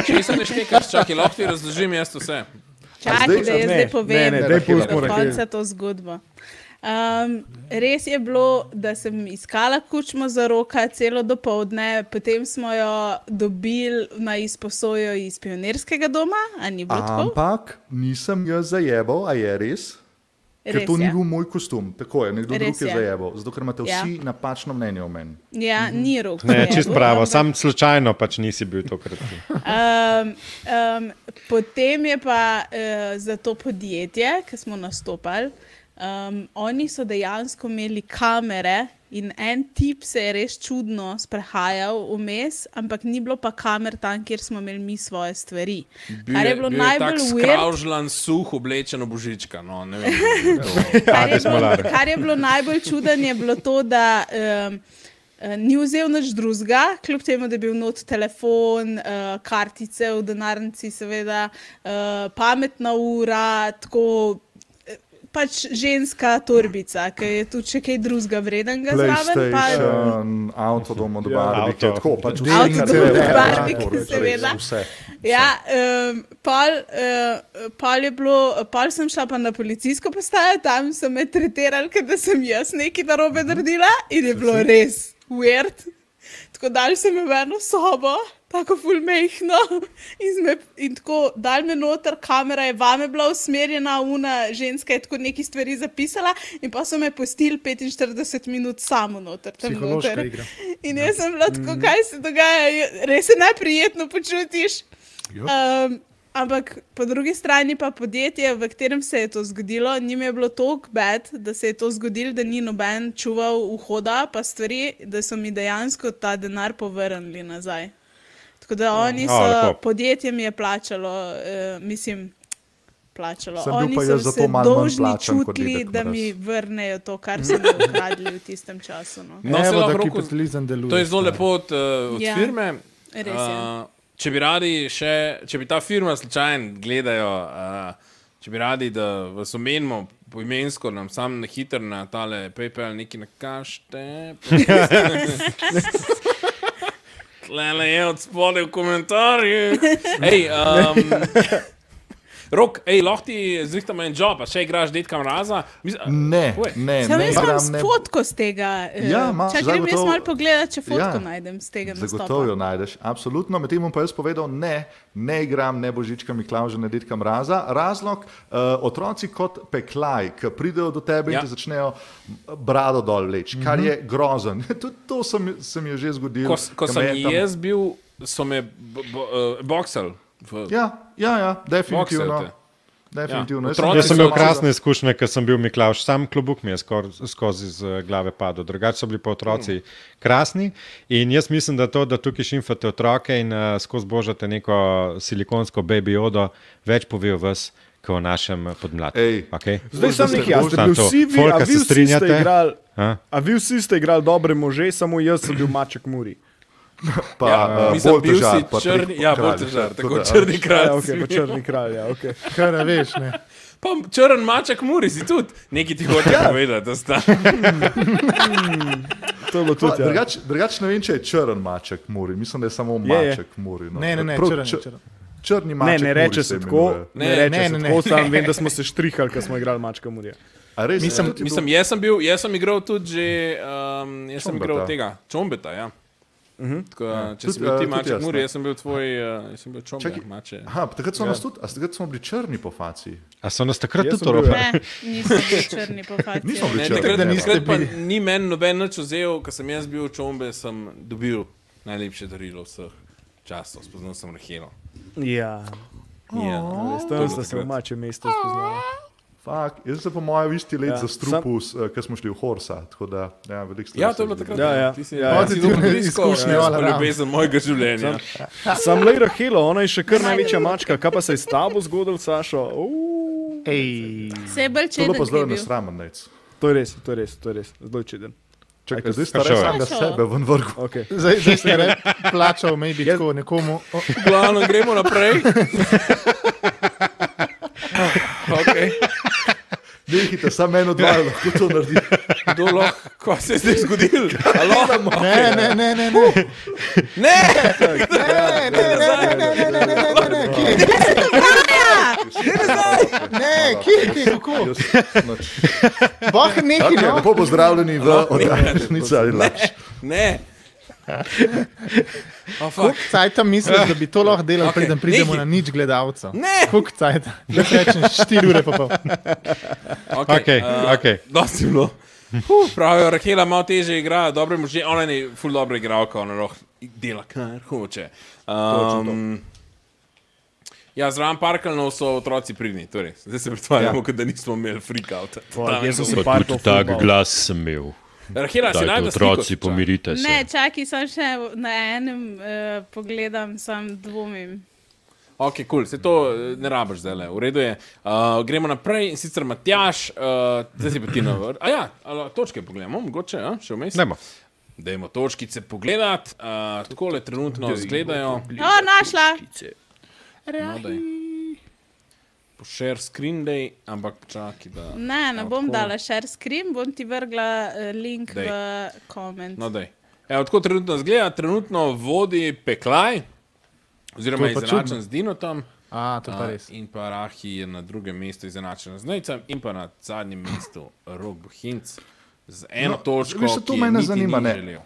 Če se ne štekaš, čakaj, lahko ti razložim jaz vse. Čakaj, da jaz zdaj povem ne, daj do konca to zgodbo. Um, res je bilo, da sem iskala kučmo za roka celo dopoledne, potem smo jo dobili na izposojo iz pionirskega doma, a ni bilo tako? Ampak nisem jaz zajebal, a je res? Ker Res to ni je. bil moj kostum, tako je, nekdo Res drug je je. zajebal, zato ker imate Ja. vsi napačno mnenje o meni. Ja, ni rok. Ne, čist pravo, sam slučajno pač nisi bil tokrat. Um, um, potem je pa uh, za to podjetje, ki smo nastopali, um, oni so dejansko imeli kamere in en tip se je res čudno sprehajal vmes, ampak ni bilo pa kamer tam, kjer smo imeli mi svoje stvari. Kar je bilo bil najbolj weird. skravžlan, suh, oblečen božička. No, ne vem. Kar je, bilo, kar je bilo najbolj čuden, je bilo to, da um, ni vzel nič drugega, kljub temu, da je bil not telefon, uh, kartice v denarnici, seveda, uh, pametna ura, tako. Pač ženska torbica, ki je tu še kaj drugega vrednega zraven. Pa, PlayStation, avto doma do Ja, barbike, avto. tako pač vse. Avto doma je- do ja, barbike, seveda. Vse. Ja, um, pol, uh, pol, je bilo, pol sem šla pa na policijsko postajo, tam so me tretirali, kot da sem jaz nekaj narobe naredila in je bilo res weird. Tako dal sem me v eno sobo, tako fulmehno in, sme- in tako dal me noter, kamera je vame bila usmerjena, una ženska je tako neki stvari zapisala in pa so me pustili 45 minut samo noter. noter. igra. In jaz sem bila tako, kaj se dogaja, res se neprijetno počutiš. Um, ampak po drugi strani pa podjetje, v katerem se je to zgodilo, njim je bilo tako bed, da se je to zgodilo, da ni noben čuval vhoda, pa stvari, da so mi dejansko ta denar povrnili nazaj. Tako da oni O, so, lepo. podjetje mi je plačalo, uh, mislim. Plačalo. Sem Oni so se dolžni plačan čutili, da mi vrnejo to, kar so mi ukradli v tistem času. No. No, Evo, da roko- kapitalizem deluje. To je zelo lepo od, uh, od Ja, ja, firme. res je. Uh, če bi radi še, če bi ta firma slučajno gledajo, uh, če bi radi, da vas omenimo poimensko, nam sam na hitro na tale PayPal nekaj nakažete. Lelen, eu te podem comentar. Ei, um, Rok, ej, lahko ti zrihtamo en job, a še igraš detka mraza? Mis, Ne, Uj. ne, Sam ne, jaz imam ne. fotko z tega. eh, Ja, ma, Čakaj, grem jaz malo pogledat, če fotko Ja, najdem z tega Zagotovo jo najdeš, absolutno. Medtem bom pa jaz povedal, ne, ne igram ne Božička Miklauža, ne Dedka Mraza. Razlog, uh, otroci kot peklaj, ki pridejo do tebe Ja. in ti začnejo brado dol leč, kar Mhm. je grozen. Tudi to se mi, se mi je že zgodilo. ko, ko sem jaz bil, so me bo, bo, uh, boksal. V, Ja, ja, ja definitivno. Definitivno. Ja, Jaz Jaz sem imel krasne izkušnje, ker sem bil Miklaš, sam klobuk mi je skor, skozi z eh, glave padel. Drugače so bili pa otroci krasni. In jaz mislim, da to, da tukaj šimfate otroke in uh, skozi božate neko silikonsko baby odo, več pove o vas, kot o našem eh, podmladku. Okay? Zdaj sem da se nekaj, a boš ste tam bili to. vsi vi, Folka a vi vsi igrali. A? A vi vsi ste igrali dobre može, samo jaz sem bil maček muri. pa Ja, uh, mislim, bil težar. si pa črni, treh ja, bolj težar, tako da, črni kralj. Ja, okay, pa črni kralj, ja, okay. Kar ne veš, ne. Pa črn maček muri si tudi, nekaj ti hoče Ja. povedati, da sta. To je bilo Pa, tudi. Ja. Drugače drugač ne vem, če je črn maček muri, mislim, da je samo Je, je. maček muri. No. Ne, ne, ne, Prav črn je, čr- črn. Črni Ne, maček. ne reče muri se tako, ne, Ne, reče ne, se ne, tako, ne. sam vem, da smo se štrihali, ko smo igrali mačka murja. A res, Mislim, Ja, Mislim, jaz sem, bil, jaz sem igral tudi že, um, jaz sem igral tega, čombeta. Ja. Tako, da, če Tudi, si bil ti maček jaz, muri, ne. jaz sem bil tvoj, uh, jaz sem bil čombe, mače. Aha, pa takrat so nas tudi, a takrat smo bili črni po faci. A so nas takrat Jaz tudi sem bil, ropali? ja. Ne, nismo bili črni po faci. Nismo bili Ne, črni. takrat, da ne, niste takrat pa ni meni noben nič vzel, ker sem jaz bil čombe, sem dobil najlepše darilo vseh časov, spoznal sem Rahelo. Ja, Ja. tam je sta bilo se v takrat. mače mesto spoznala. Fak, jaz sem se po mojem isti let Ja, ja, za strupus, sam... ko smo šli v Horsa. Tako da, ja. Ja, to je bilo takrat. Ja, ja. Ti si Ja, ja, ja. si dobro Pozitivne blisko, izkušnje, jaz all pa ljubezen mojega življenja. Sam le Rahelo, ona je še kar največja mačka. Kaj pa se je s tabo zgodil, Sašo? Ej, Se je bolj To je bilo čeden, pa zelo je bil. nesramen. nec. to je res, to je res, to je res, zelo čeden. Čakaj, zdaj staraj samega Sašo. sebe ven vrgu. Okay. zdaj, zdaj se je plačal, maybe tako nekomu. O, Glavno, gremo naprej. okay. Nehite, samo eno, dva, lahko to naredi. Kdo lahko, kaj se je zdaj zgodilo? Alo? Ne, ne, ne, ne, ne. Ne! Ne, ne, ne, ne, ne, ne, ne, ne, ne, ne, kje? Ne, kje, kje, kako? Bah, neki, Okay, no. lepo pozdravljeni v oddaljnici ali laž. Ne! Oh, fuck. Cajt tam misliš, da bi to lahko delal, okay. preden pridemo nekaj. na nič gledalcev? Ne! Kuk cajt? Da rečem 4 ure pa pol. Okay, Okej, uh, okej. Dosti je bilo. Huh, pravijo, Rahela malo teže igra, dobro može, ona je ful dobro igralka, ona lahko dela kar hoče. Um, ja, zraven parkalnov so otroci pridni, torej, zdaj se pretvarjamo, ja. da nismo imeli freak out. Jaz sem se parkal. bal. glas sem imel. Rahela, si najdeš otroci, pomirite se. Ne, čakaj, sem še na enem uh, pogledam, sam dvomim. Ok, kul, cool. se to eh, ne rabiš zdaj, le. v redu je. Uh, gremo naprej in sicer Matjaš, uh, zdaj si pa ti na vrh. A ja, ali točke pogledamo, mogoče, a? še vmes. Dajmo. Dajmo točkice pogledati, uh, tako le trenutno izgledajo. O, našla! No, daj. Share screen day, ampak čakaj, da. Ne, ne bom tako. dala share screen, bom ti vrgla uh, link Daj. v koment. No, daj. Evo, tako trenutno zgleda, trenutno vodi peklaj. oziroma je izenačen čudno. z Dinotom. A, to pa a, res. In pa Rahi je na drugem mestu izenačen z Nejcem, in pa na zadnjem mestu Rok Bohinc z eno No, točko. veš, to je mene niti zanima, ni ne. želel.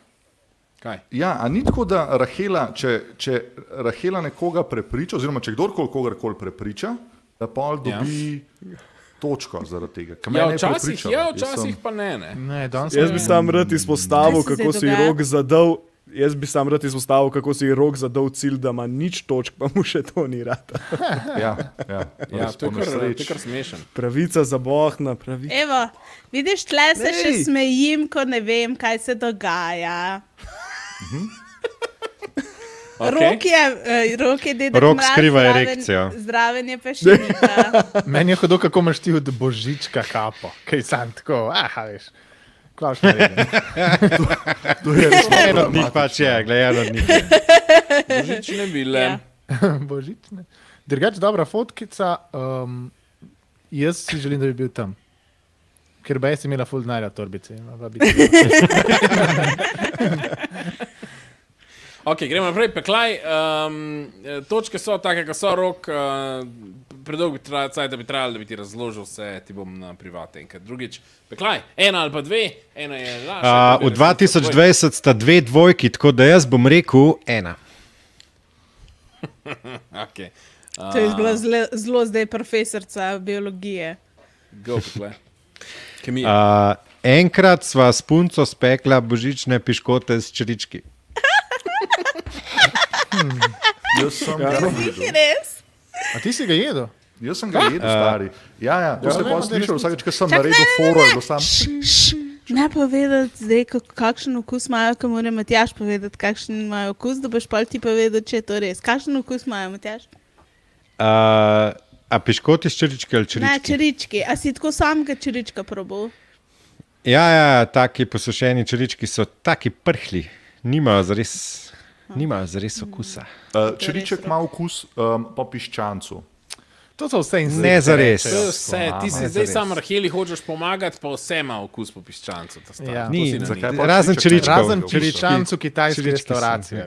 Kaj? Ja, a ni tako, da Rahela, če, če Rahela nekoga prepriča, oziroma če kdorkoli kogarkoli prepriča, da pol Ja. dobi ja. točko zaradi tega. Ja, je včasih, prepričal. ja, včasih sem- pa ne. ne. Ne, danes Jaz bi sam rad izpostavil, kako si rok zadal. Jaz bi sam rad izpostavil, kako si rok zadal cilj, da ima nič točk, pa mu še to ni rad. Ja, ja, Ja, to je kar, to je kar smešen. Pravica za bohna, pravica. Evo, vidiš, tle se še Lej. smejim, ko ne vem, kaj se dogaja. Okay. Rok je, uh, rok je dedek Rok Mraz, skriva zraven- erekcijo. Zraven je nika. Meni je hudo, kako imaš ti od božička kapo, kaj sam tako, aha, veš. Klaus ne vem. To je res Eno od njih pač je, gledaj, eno od njih. Božične bile. Ja. Božične. Drugač, dobra fotkica. Um, jaz si želim, da bi bil tam. Ker bi jaz imela full denarja v torbici. ima pa biti- Ok, gremo naprej. Peklaj, um, točke so take, kot so rok. Uh, predolgo cajt, da bi trajalo, da bi ti razložil vse, ti bom na privat enkrat. Drugič, peklaj, ena ali pa dve, ena je lažja. Uh, v 2020 sta dve dvojki, tako da jaz bom rekel ena. Okay. To je bilo zelo, zelo zdaj profesorica biologije. Go, peklaj. Kemija. Uh, enkrat sva s punco spekla božične piškote s črički. Jaz sem ga jedel. res? A ti si ga jedel? Jaz sem ga jedel, stari. Ja, ja, to Ja, da je slišal, vsakeč, ko sem naredil ne, ne, foro, ne. bilo sam. Ne povedati, zdaj, kak- kakšen okus imajo, ki mora Matjaš povedati, kakšen imajo okus, da boš pa ti povedal, če je to res. Kakšen okus imajo, Matjaš? Uh, a piškoti s črički ali Ne, črički? čerički. A si tako samega čerička probal? Ja, ja, taki posušeni črički so taki prhli, nimajo zares, nimajo zares okusa. Uh, Čeriček ima okus um, po piščancu. To so vse insekti. Ne zares. To je vse, ti si ne, zdaj zares. sam Raheli, hočeš pomagati, pa vse ima okus po piščancu. Ja. Ni, razen čriček? čričkov. Razen Črički. piščancu kitajske restauracije.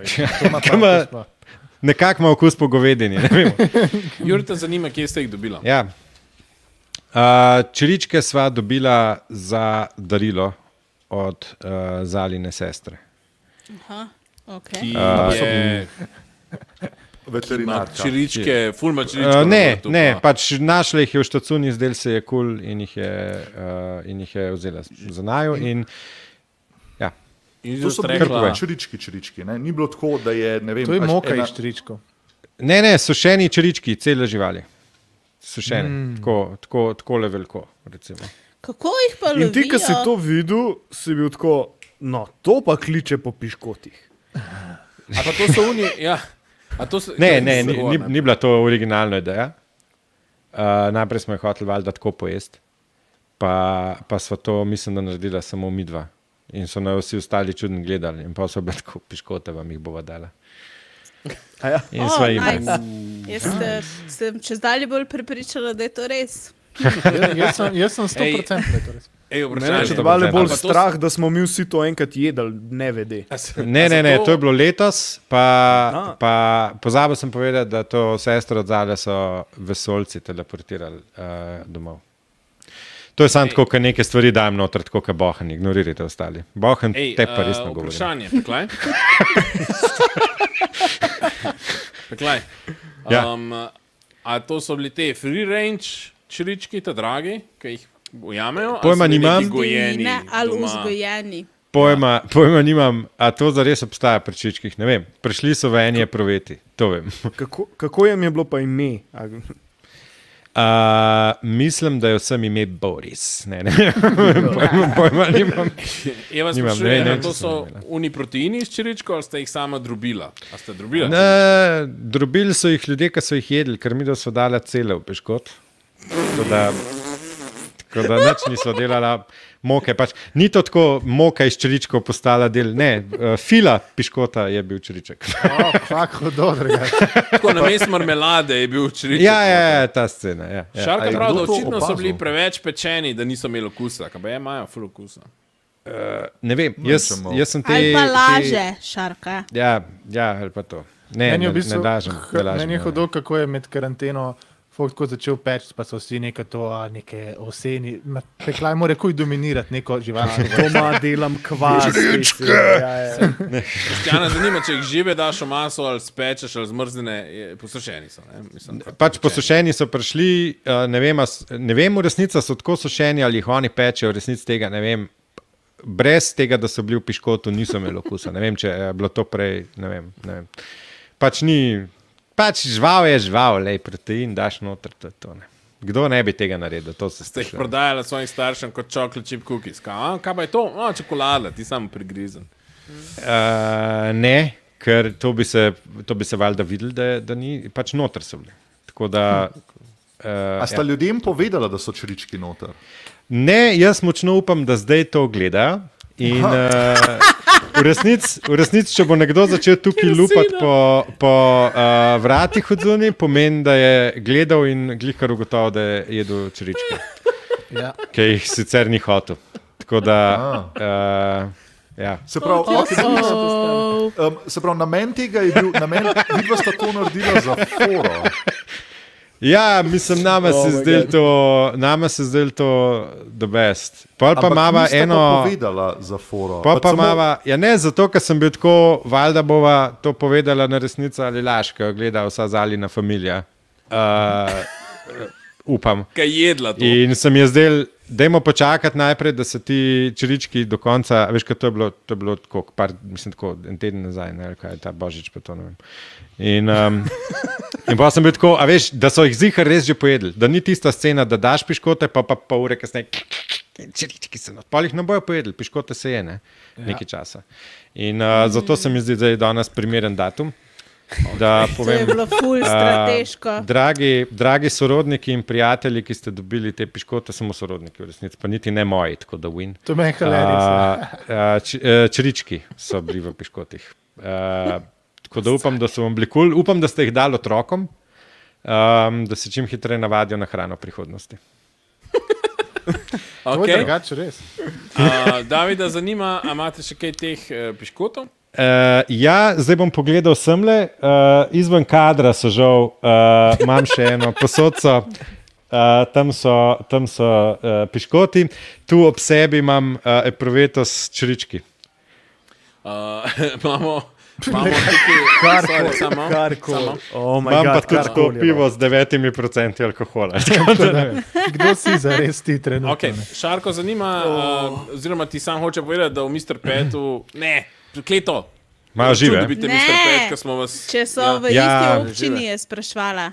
Nekako ima okus po govedini. ne vem. Jur te zanima, kje ste jih dobila. Ja. Uh, čričke sva dobila za darilo od uh, Zaline sestre. Aha, okay. Ki A, je Veterinarka. čiričke, fulma čiričke. Uh, ne, ne, pač našla jih je v štacuni, zdel se je kul cool in, jih je, uh, in jih je vzela za najo. In, ja. In To so bili rekla, povej. črički, črički. Ne? Ni bilo tako, da je, ne vem, To je až moka ena- iz štričkov. Ne, ne, sušeni črički, cele živali. Sušene, mm. tako, tako, tako le veliko. Recimo. Kako jih pa lovijo? In ti, ki si to videl, si bil tako, no, to pa kliče po piškotih. A pa to so oni, ja. A to so, Ne, ne, ni, ni, ni bila to originalna ideja. Uh, najprej smo jih hoteli valjda tako pojesti, pa, pa smo to, mislim, da naredila samo mi dva. In so nas vsi ostali čudno gledali, in pa so bile tako piškote, vam jih bova dala. Ja. In Oh, sva jim. nice. Jaz eh, sem čez dalje bolj prepričana, da je to res. Jaz, jaz sem 100% da je to res. Ej, Mene je bolj bo bolj strah, da smo mi vsi to enkrat jedli, ne vede. Ne, ne, ne, to je bilo letos, pa, pa pozabil sem povedati, da to sestro od Zale so vesolci teleportirali uh, domov. To je samo tako, kot neke stvari dajem noter, tako kot bohan, ignorirajte ostali. Bohan, Ej, te pa res ne govori. Vprašanje, peklaj. peklaj. Ja. Um, a to so bili te free range čirički, ta dragi, ki jih ujamejo? Pojma nimam. Gojeni ne, ali doma? vzgojeni. Pojma, pojma nimam, a to zares obstaja pri čičkih. Ne vem, prišli so v eni proveti, to vem. Kako, kako jim je bilo pa ime? A, Uh, mislim, da je vsem ime Boris. Ne, ne, pojma, pojma nimam. Eva Nimam, sprašuje, ne, ne, to so uniproteini iz čiričkov ali ste jih sama drobila? A ste drobila? Ne, drobili so jih ljudje, ki so jih jedli, ker mi da so dali cele v peškot. Da, tako da nič niso delala moke. Pač, ni to tako moka iz čričkov postala del. Ne, uh, fila piškota je bil čriček. Oh, fak, hudo, drugače. Tako na mestu marmelade je bil čiriček. ja, ja, ja, ta scena. Ja, ja. Šarka pravi, kdo da očitno so bili preveč pečeni, da niso imeli okusa. Kaj pa imajo full okusa. Ne vem, jaz, jaz sem te. Ali pa te- laže, šarka. Ja, ja, ali pa to. Ne, Meni je ne, v bistvu, ne dažem, h- ne lažem, meni je ja. hudo, kako je med karanteno folk tako začel peči, pa so vsi neke to, a, neke oseni. ma, Peklaj mora kuj dominirati neko živalsko. Doma delam kvas. mislim, Ja, ja. Stjana zanima, če jih žive daš v maso ali spečeš ali zmrznjene, je- posušeni so. Ne? Mislim, Pač posušeni so prišli, ne, vem, ne vem, v resnici so tako sušeni ali jih oni pečejo, v resnici tega ne vem. Brez tega, da so bili v piškotu, niso imeli okusa. Ne vem, če je bilo to prej. Ne vem, ne vem. Pač ni, pač žival je žival, le protein daš noter. To to, ne. Kdo ne bi tega naredil? To se Ste jih prodajali svojim staršem kot chocolate chip cookies. Kaj, a, kaj pa je to? A, čokolada, ti sam prigrizen. Uh, ne, ker to bi se, to bi se valjda videli, da, da ni, pač noter so bili. Tako da. Uh, A sta ljudem povedala, da so črički noter? Ne, jaz močno upam, da zdaj to gledajo. In, uh, v, resnici, v resnici, če bo nekdo začel tukaj lupati po, po uh, vratih od zunaj, pomeni, da je gledal in glihkar ugotovil, da je jedel čričke, Ja. ki jih sicer ni hotel. Tako da. Uh, ja. Se pravi, okay, Oh, um, se pravi namen tega je bil, namen, vidva sta to naredila za foro. Ja, mislim, nama se zdelo God. to, nama se zdelo to the best. Pol pa nista eno. pa povedala za foro. Pa, Pač pa samo- mava, ja ne, zato, ker sem bil tako, valjda bova to povedala na resnico ali laž, ki jo gleda vsa zalina familija. Uh, upam. Kaj je jedla to? In sem jaz zdaj, dajmo počakati najprej, da se ti črički do konca, veš, kaj to je bilo, to je bilo tako, par, mislim, tako en teden nazaj, ne, ali kaj je ta božič, pa to ne vem. In, um, in pa sem bil tako, a veš, da so jih zihar res že pojedli, da ni tista scena, da daš piškote, pa pa pol ure kasneje. Črički se pol jih ne bojo pojedli, piškote se je, ne, nekaj časa. In uh, zato se mi zdi, da je danes primeren datum. Da to je povem, bilo ful strateško. Uh, dragi, dragi sorodniki in prijatelji, ki ste dobili te piškote, samo sorodniki, v resnici, pa niti ne moji, tako da win. To me je hilarious. Uh, uh, črički so bili v piškotih. Uh, tako da upam, da so vam bili kul, cool. upam, da ste jih dali otrokom, um, da se čim hitreje navadijo na hrano v prihodnosti. Je Okay. drugače res. Uh, Davida zanima, a imate še kaj teh uh, piškotov? Uh, ja, zdaj bom pogledal semle, uh, izven kadra so žal, uh, imam še eno posodco, uh, tam so, tam so uh, piškoti, tu ob sebi imam uh, eprovetos črički. Uh, imamo imamo sorry, samo, Karkoli. Oh my Imam pa God, tudi tako karkoli, pivo z 9% alkohola. Kdo si za res ti trenutno? Okay. Šarko zanima, uh, oziroma ti sam hoče povedati, da v Mr. Petu, ne, kleto. Imajo žive? Biti Ne. Pet, vas. Če so ja. v Ja, isti občini, je sprašvala.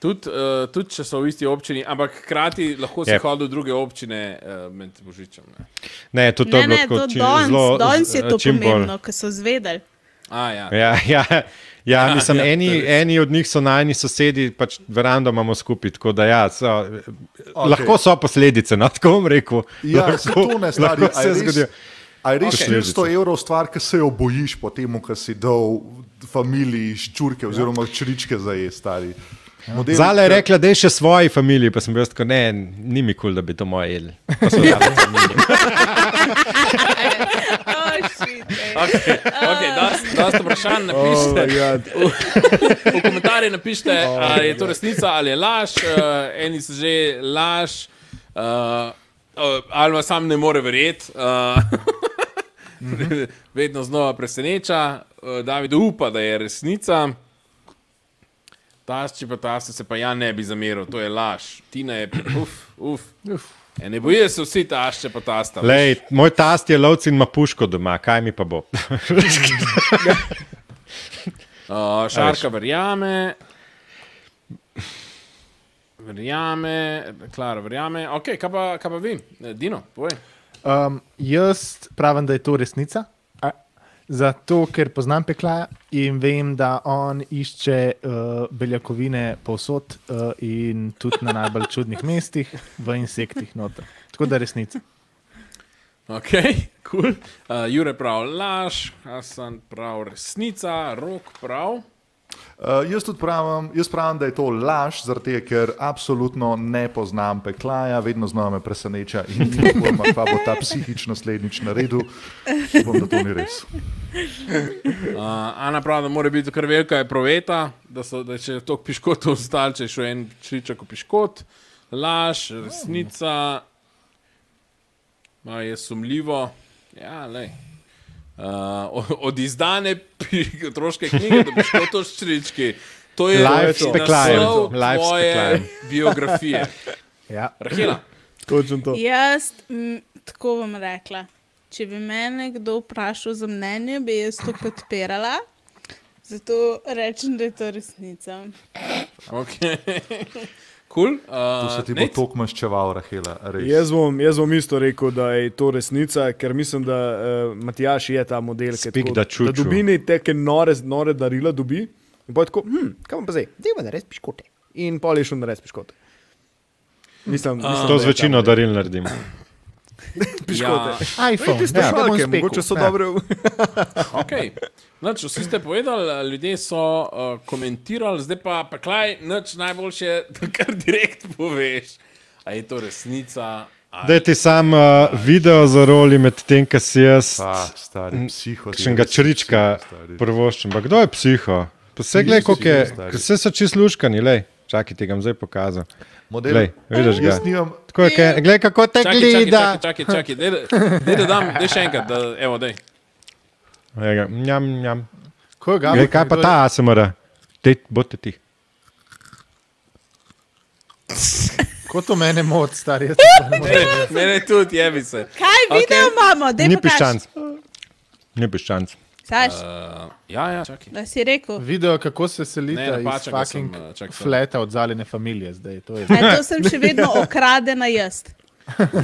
Tudi, uh, tudi če so v isti občini, ampak hkrati lahko si Jep. hodil v druge občine uh, med Božičem. Ne. Ne, tudi to Ne, je bilo ne, tako to čim- danes, zelo. danes je to pomembno, ker so zvedeli. A, ja. Ja, ja, ja, mislim, ja, eni, eni od njih so najni sosedi, pač verando imamo skupaj. Tako da, ja, so, okay. lahko so posledice, no, tako bom rekel. Ja, se to ne stvari. lahko se zgodi. A je res Okej. 400 evrov stvar, ki se jo bojiš po tem, kar si dal familiji ščurke oziroma čričke za je stari. Model, Zala je rekla, da je še svoji familiji, pa sem bil jaz tako, ne, ni mi kul, cool, da bi to moje jedli. Pa so dali familiji. Oh, shit. Okay, okay, da ste vprašanj, Oh my napišite. God. v komentarje napišite, Oh, ali je to resnica ali je laž. Uh, eni so že laž, uh, uh, ali vas sam ne more verjeti. Uh, vedno znova preseneča, uh, David upa, da je resnica. Tašči pa tašči se pa ja ne bi zameril, to je laž. Tina je, uf, uf. E, ne bojijo se vsi tašče pa tasta. Lej, moj tast je lovci in ima puško doma, kaj mi pa bo? Uh, šarka verjame. Verjame, Klara verjame. Ok, kaj pa, kaj pa vi, Dino, povej. Um, jaz pravim, da je to resnica. Zato, ker poznam peklaja in vem, da on išče uh, beljakovine povsod uh, in tudi na najbolj čudnih mestih, v insektih. Noter. Tako da resnica. Ok, cool. Uh, Jure prav laž, Hasan prav resnica, rok prav. Uh, jaz tudi pravim, jaz pravim, da je to laž, tega, ker absolutno ne poznam peklaja, vedno znova me preseneča in ne vem, kaj bo ta psihično slednjič naredil. Bom, da to ni res. Uh, Ana pravi, da mora biti kar velika je proveta, da, so, da če je to piškot ostal, če je šel en čričak v piškot, laž, resnica, ma je sumljivo. Ja, lej. Uh, od izdane otroške knjige do piškotov s črički. To je Life peklajem. naslov Life tvoje biografije. Ja. Točno to. Jaz, m, tako bom rekla. Če bi me nekdo vprašal za mnenje, bi jaz to podpirala. Zato rečem, da je to resnica. Okay. Cool. To se Uh, ti bo tok maščeval, Rahela. res. Jaz bom, jaz bom isto rekel, da je to resnica, ker mislim, da uh, Matjaš je ta model, ki tako- the truth. da dobi neke nore, nore darila. Dobi, in pa je tako, hm, kaj bom pa zdaj, zdaj bom naredil piškote. In pol je šel narediti piškote. Mislim, mislim, To da z večino daril naredim. piškote. Ja, iPhone, Tiste ja, šalke, mogoče so Ja. dobre. Okay. Nač, vsi ste povedali, ljudje so uh, komentirali, zdaj pa peklaj, nič najboljše, da kar direkt poveš. A je to resnica? ali- Da ti sam uh, video za roli med tem, kar si jaz, Pa, stari psiho. si še ga res črička. Pa kdo je psiho? Pa vse gledaj, koliko je, vse so čisto luškani, lej. Čakaj, ti ga bom zdaj pokazal. Model. Glej, vidiš ga. Jaz nimam, Tako je, ke- glej, kako te čakaj, gleda. čakaj, čakaj, čakaj. Daj, da- dam, daj še enkrat, da, evo, daj. Glej ga, Njam, njam. Ko ga Glej, kaj pa ta ASMR? Dej, bote ti. Kot to mene moti, ne morem. Mene, tudi jebi se. Kaj video Okej. imamo? Daj Ni pokaž. piščanc. Ni piščanc. Saš, Uh, ja, ja, čakaj. da si rekel. Video, kako se selita Ne, iz napačen, ko sem, fucking eh, sorry. fleta od zaljene familije zdaj. To je A to sem še vedno okradena jaz.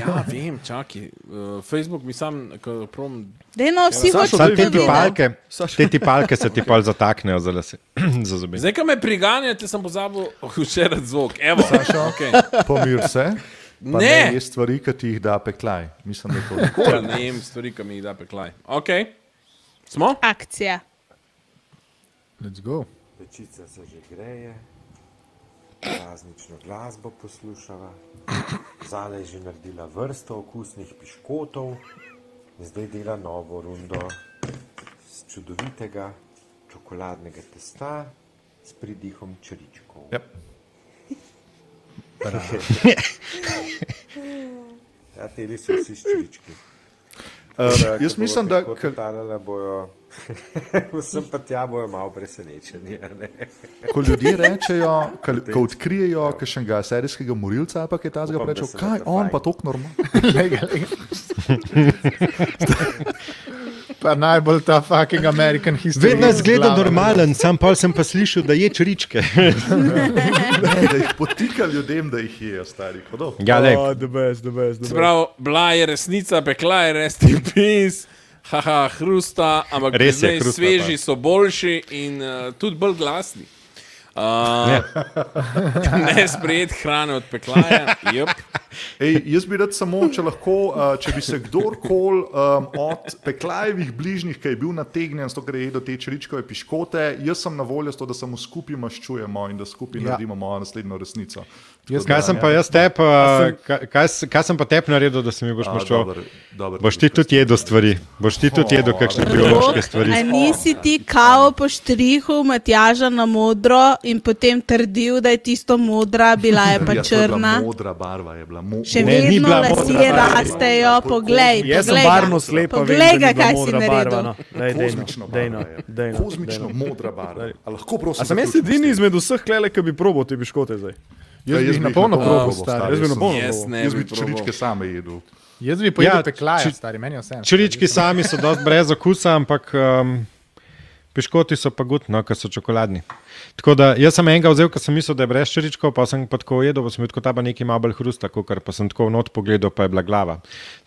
Ja, vem, čakaj. Uh, Facebook mi sam, ko prom. Dej no, vsi Sašo, hočejo te tipalke, te tipalke se ti pol zataknejo za, lase, za zobe. Zdaj, ko me priganjate, sem pozabil včeraj zvok. Evo, okay. pomir se. Pa Ne. ne je stvari, ki ti jih da peklaj. Mislim, da je to. Ja, ne jem stvari, ki mi jih da peklaj. Ok, smo? Akcija. Let's go. Pečica se že greje, praznično glasbo poslušava, Zala je že naredila vrsto okusnih piškotov in zdaj dela novo rundo z čudovitega čokoladnega testa s pridihom čričkov. Ja. Ja, teli so vsi s črički. Uh, jaz mislim, da talala bojo, vsem pa tja bojo malo presenečeni. ko ljudje rečejo, ko, ko odkrijejo kakšnega serijskega morilca, pa kaj ta reče, se kaj on fajn." pa tok normalno. Pa najbolj ta fucking American history. Vedno izgleda glava. normalen, sam pa sem pa slišal, da je čričke. Ne, da jih potika ljudem, da jih jejo, stari. Hodo. ja, lej. Oh, the best, the best, the best. Prav, bila je resnica, pekla je res ti pis. Haha, hrusta, ampak Res je, hrusta, sveži pa. so boljši in uh, tudi bolj glasni. Uh, Ne. sprejeti hrane od peklaja. Yep. Ej, jaz bi rad samo, če lahko, uh, če bi se kdorkoli um, od peklajevih bližnjih, ki je bil nategnjen, zato ker je jedel te čričkove piškote, jaz sem na voljo, s to, da se mu skupaj maščujemo in da skupaj Ja. ja. naredimo mojo naslednjo resnico. Jaz Kaj sem pa jaz tep, uh, kaj, kaj, sem pa tep naredil, da se mi boš A, maščal? Boš ti tudi jedel stvari, boš ti tudi jedel kakšne biološke stvari. A nisi ti kao po štrihu Matjaža na modro in potem trdil, da je tisto modra, bila je pa Ja, to je bila črna? Modra barva je bila. Mo Še Ne, vedno bila lasje modra barva. rastejo, poglej. Jaz sem barvno slep, Poglej ga, kaj si naredil. no. Dejno, Kozmično dejno, barva dejno, Kozmično dejno. modra barva. A lahko prosim. A sem jaz edini izmed vseh klele, ki bi probal te piškote zdaj? Jaz bi jaz bi na polno probal, stari. Jaz bi na polno ne Jaz bi čričke same jedel. Jaz bi pojedel Ja, ja, či- stari, meni je vse. Črički sami so dosti brez okusa, ampak um, piškoti so pa gut, no, ker so čokoladni. Tako da jaz sem enega vzel, ker sem mislil, da je brez čričkov, pa sem pa tako jedel, pa sem bil tako ta pa neki malo bolj hrusta, ker pa sem tako v not pogledal, pa je bila glava.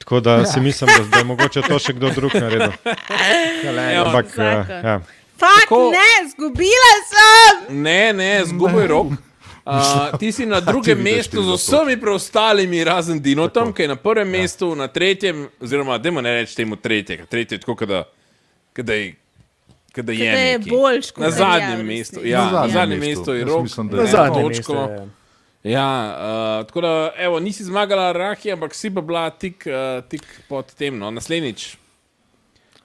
Tako da si mislim, da, da je mogoče to še kdo drug naredil. Evo, Ampak, uh, ja. Fak, Tako- ne, zgubila sem! Ne, ne, zgubi rok. Uh, ti si na drugem mestu z vsemi preostalimi, razen Dinotom, ki je na prvem ja. mestu, na tretjem, oziroma, da ne reči temu tretjega, tretje je tako, da je Kaj da Kaj je, je boljš, kot Na zadnjem mestu. Ja, Na zadnjem zadnjem mestu. je rok. mislim, da Na zadnjem točko. mestu. je. Ja, uh, tako da, evo, nisi zmagala Rahi, ampak si pa bila tik, uh, tik pod tem. No. Naslednjič.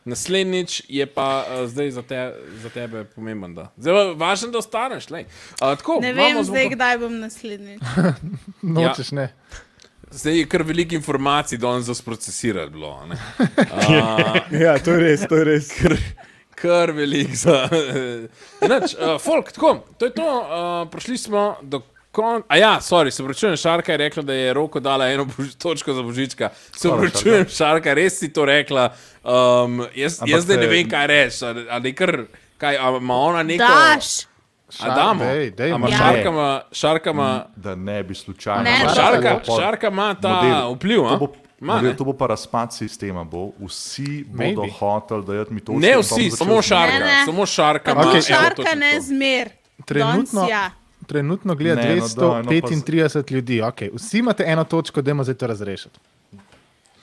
Naslednjič je pa uh, zdaj za, te, za tebe pomemben. Da. Zdaj, važno, da ostaneš. Uh, tako, Ne vem zdaj, kdaj bom naslednjič. Nočeš, ne. Zdaj je kar veliko informacij, da on za sprocesirati bilo. a ne. Uh, Ja, to je res, to je res. kar velik za. Inač, uh, folk, tako, to je to, uh, prišli smo do. Kon... A ja, sorry, se pravičujem, Šarka je rekla, da je roko dala eno točko za božička. Se Hvala, pravičujem, Šarka, res si to rekla. Um, jaz, Ampak jaz zdaj ne vem, kaj reči. Ali, ali kar, kaj, ima ona neko. Daš! A damo. Dej, dej, Ama Ja. Šarka ima, Šarka ima, Da ne bi slučajno. Ne, Šarka, Šarka ima ta model. vpliv. To bo, Ima, model, ne? to bo pa razpad sistema. Bo. Vsi bodo Maybe. hoteli dajati mi to. Ne vsi, samo Šarka, Ne, ne. samo Šarka. Ima okay. eno šarka ne to. zmer. Trenutno- Danes ja. Trenutno gleda Ne, no, daj, no, pa 235 ljudi. Okay. Vsi imate eno točko, da zdaj to razrešiti.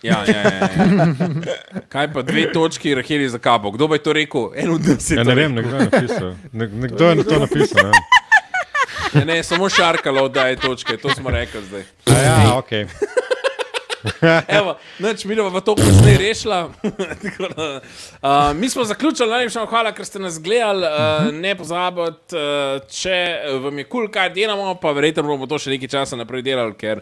Ja, ja, ja, ja. Kaj pa dve točki, raheli za kapo? Kdo bi to rekel? En od nas je Ja, to ne vem, nekdo je napisal. Nek, nekdo je to napisal. Ne. rekel. Ne, samo šarkalo daje točke, to smo rekli zdaj. A Ja, ok. Evo, noč, mi bomo to rešila. Tako da, uh, mi smo zaključili, najlepša vam hvala, ker ste nas gledali. Uh, ne pozabite, uh, če vam je kul, cool, kaj delamo, pa verjetno bomo to še nekaj časa naprej delali, ker,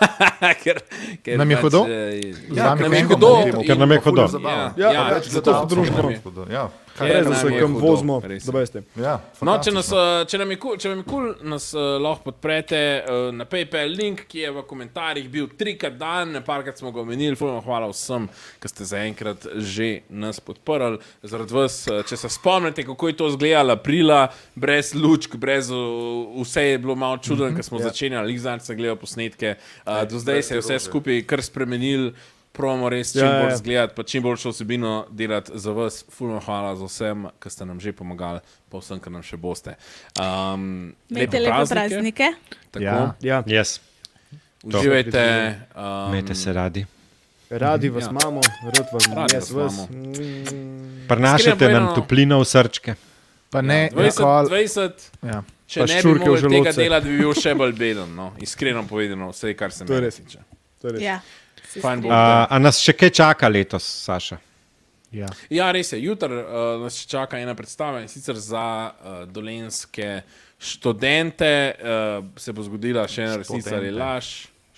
ker, ker Nam je pač, hudo? eh, Ja, vami nam je hudo. naredimo. Ker nam je hudo. Ja, Ja, ja, več zato zato družbo. nam je- Ja, kaj, Ja, Res, da se kam vozimo, da veste. ja, No, če, nas, uh, če, nam je kul, če vam je kul, cool, nas uh, lahko podprete uh, na PayPal, link, ki je v komentarjih bil trikrat dan, parkrat smo ga omenili. Fulno hvala vsem, ki ste zaenkrat že nas podprli. Zaradi vas, uh, če se spomnite, kako je to izgledalo aprila, brez lučk, brez uh, vse je bilo malo čudno, mm -hmm, ker smo yeah. začenjali, zdaj se gledajo posnetke. Uh, do zdaj se je vse skupaj kar spremenil. Probamo res čim Ja, ja, bolj ja. zgledati, pa čim boljšo vsebino delati za vas. Fulno hvala za vsem, ki ste nam že pomagali, pa vsem, ki nam še boste. Um, Imejte lepe praznike. Tako, Ja. ja. Ja, Yes. Uživajte. Um, Imejte se radi. radi vas Ja. imamo, rad vas imamo, jaz vas. Mm, Prinašajte Iskreno nam toplino v srčke. Pa ne, 20, nikoli. 20, Ja. če Pa ne bi mogli tega delati, bi bil še bolj beden. No. Iskreno povedano, vse, kar se To je mene res. tiče. to je res. Ja. Fajn bo. strinjam. A, nas še kaj čaka letos, Saša? Ja. Ja, res je. Jutri uh, nas še čaka ena predstava in sicer za uh, dolenske študente. Uh, se bo zgodila še ena resnica ali laž.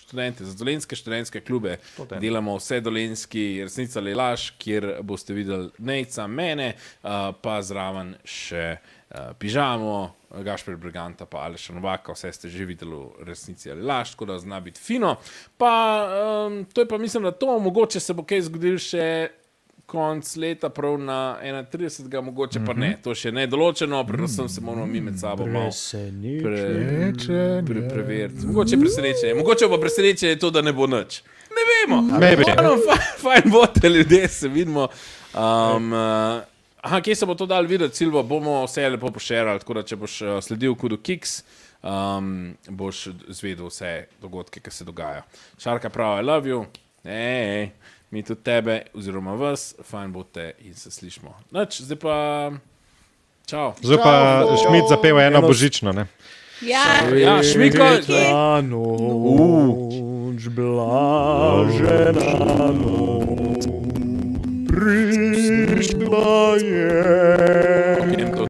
Študente, za dolenske študentske klube Študente. delamo vse dolenski resnica ali laž, kjer boste videli Nejca, mene, uh, pa zraven še uh, pižamo. Gašpor Briganta, pa Aleš Novaka, vse ste že videli v resnici ali laž, tako da zna biti fino. Pa um, to je pa mislim, da to, mogoče se bo kaj zgodil še konc leta, prav na 31. mogoče pa ne, to še ne je določeno, predvsem se moramo mi med sabo malo pre, pre, preveriti. Mogoče presenečenje, mogoče bo presenečenje to, da ne bo nič. Ne vemo, Maybe. Ono, fajn, fajn bote ljudje, se vidimo. Um, uh, aha, kje se bo to dal videti, Silvo, bomo vse lepo pošerali, tako da če boš uh, sledil kudu Kiks, um, boš zvedel vse dogodke, ki se dogajajo. Šarka pravi, I love you, hej, mi tudi tebe, oziroma vas, fajn bote in se slišmo. Noč, zdaj pa, čau. Zdaj pa Šmit zapeva eno božično. Ne? Ja. Ja, Šmiko, Ta noč, blažena noč, Пришла я.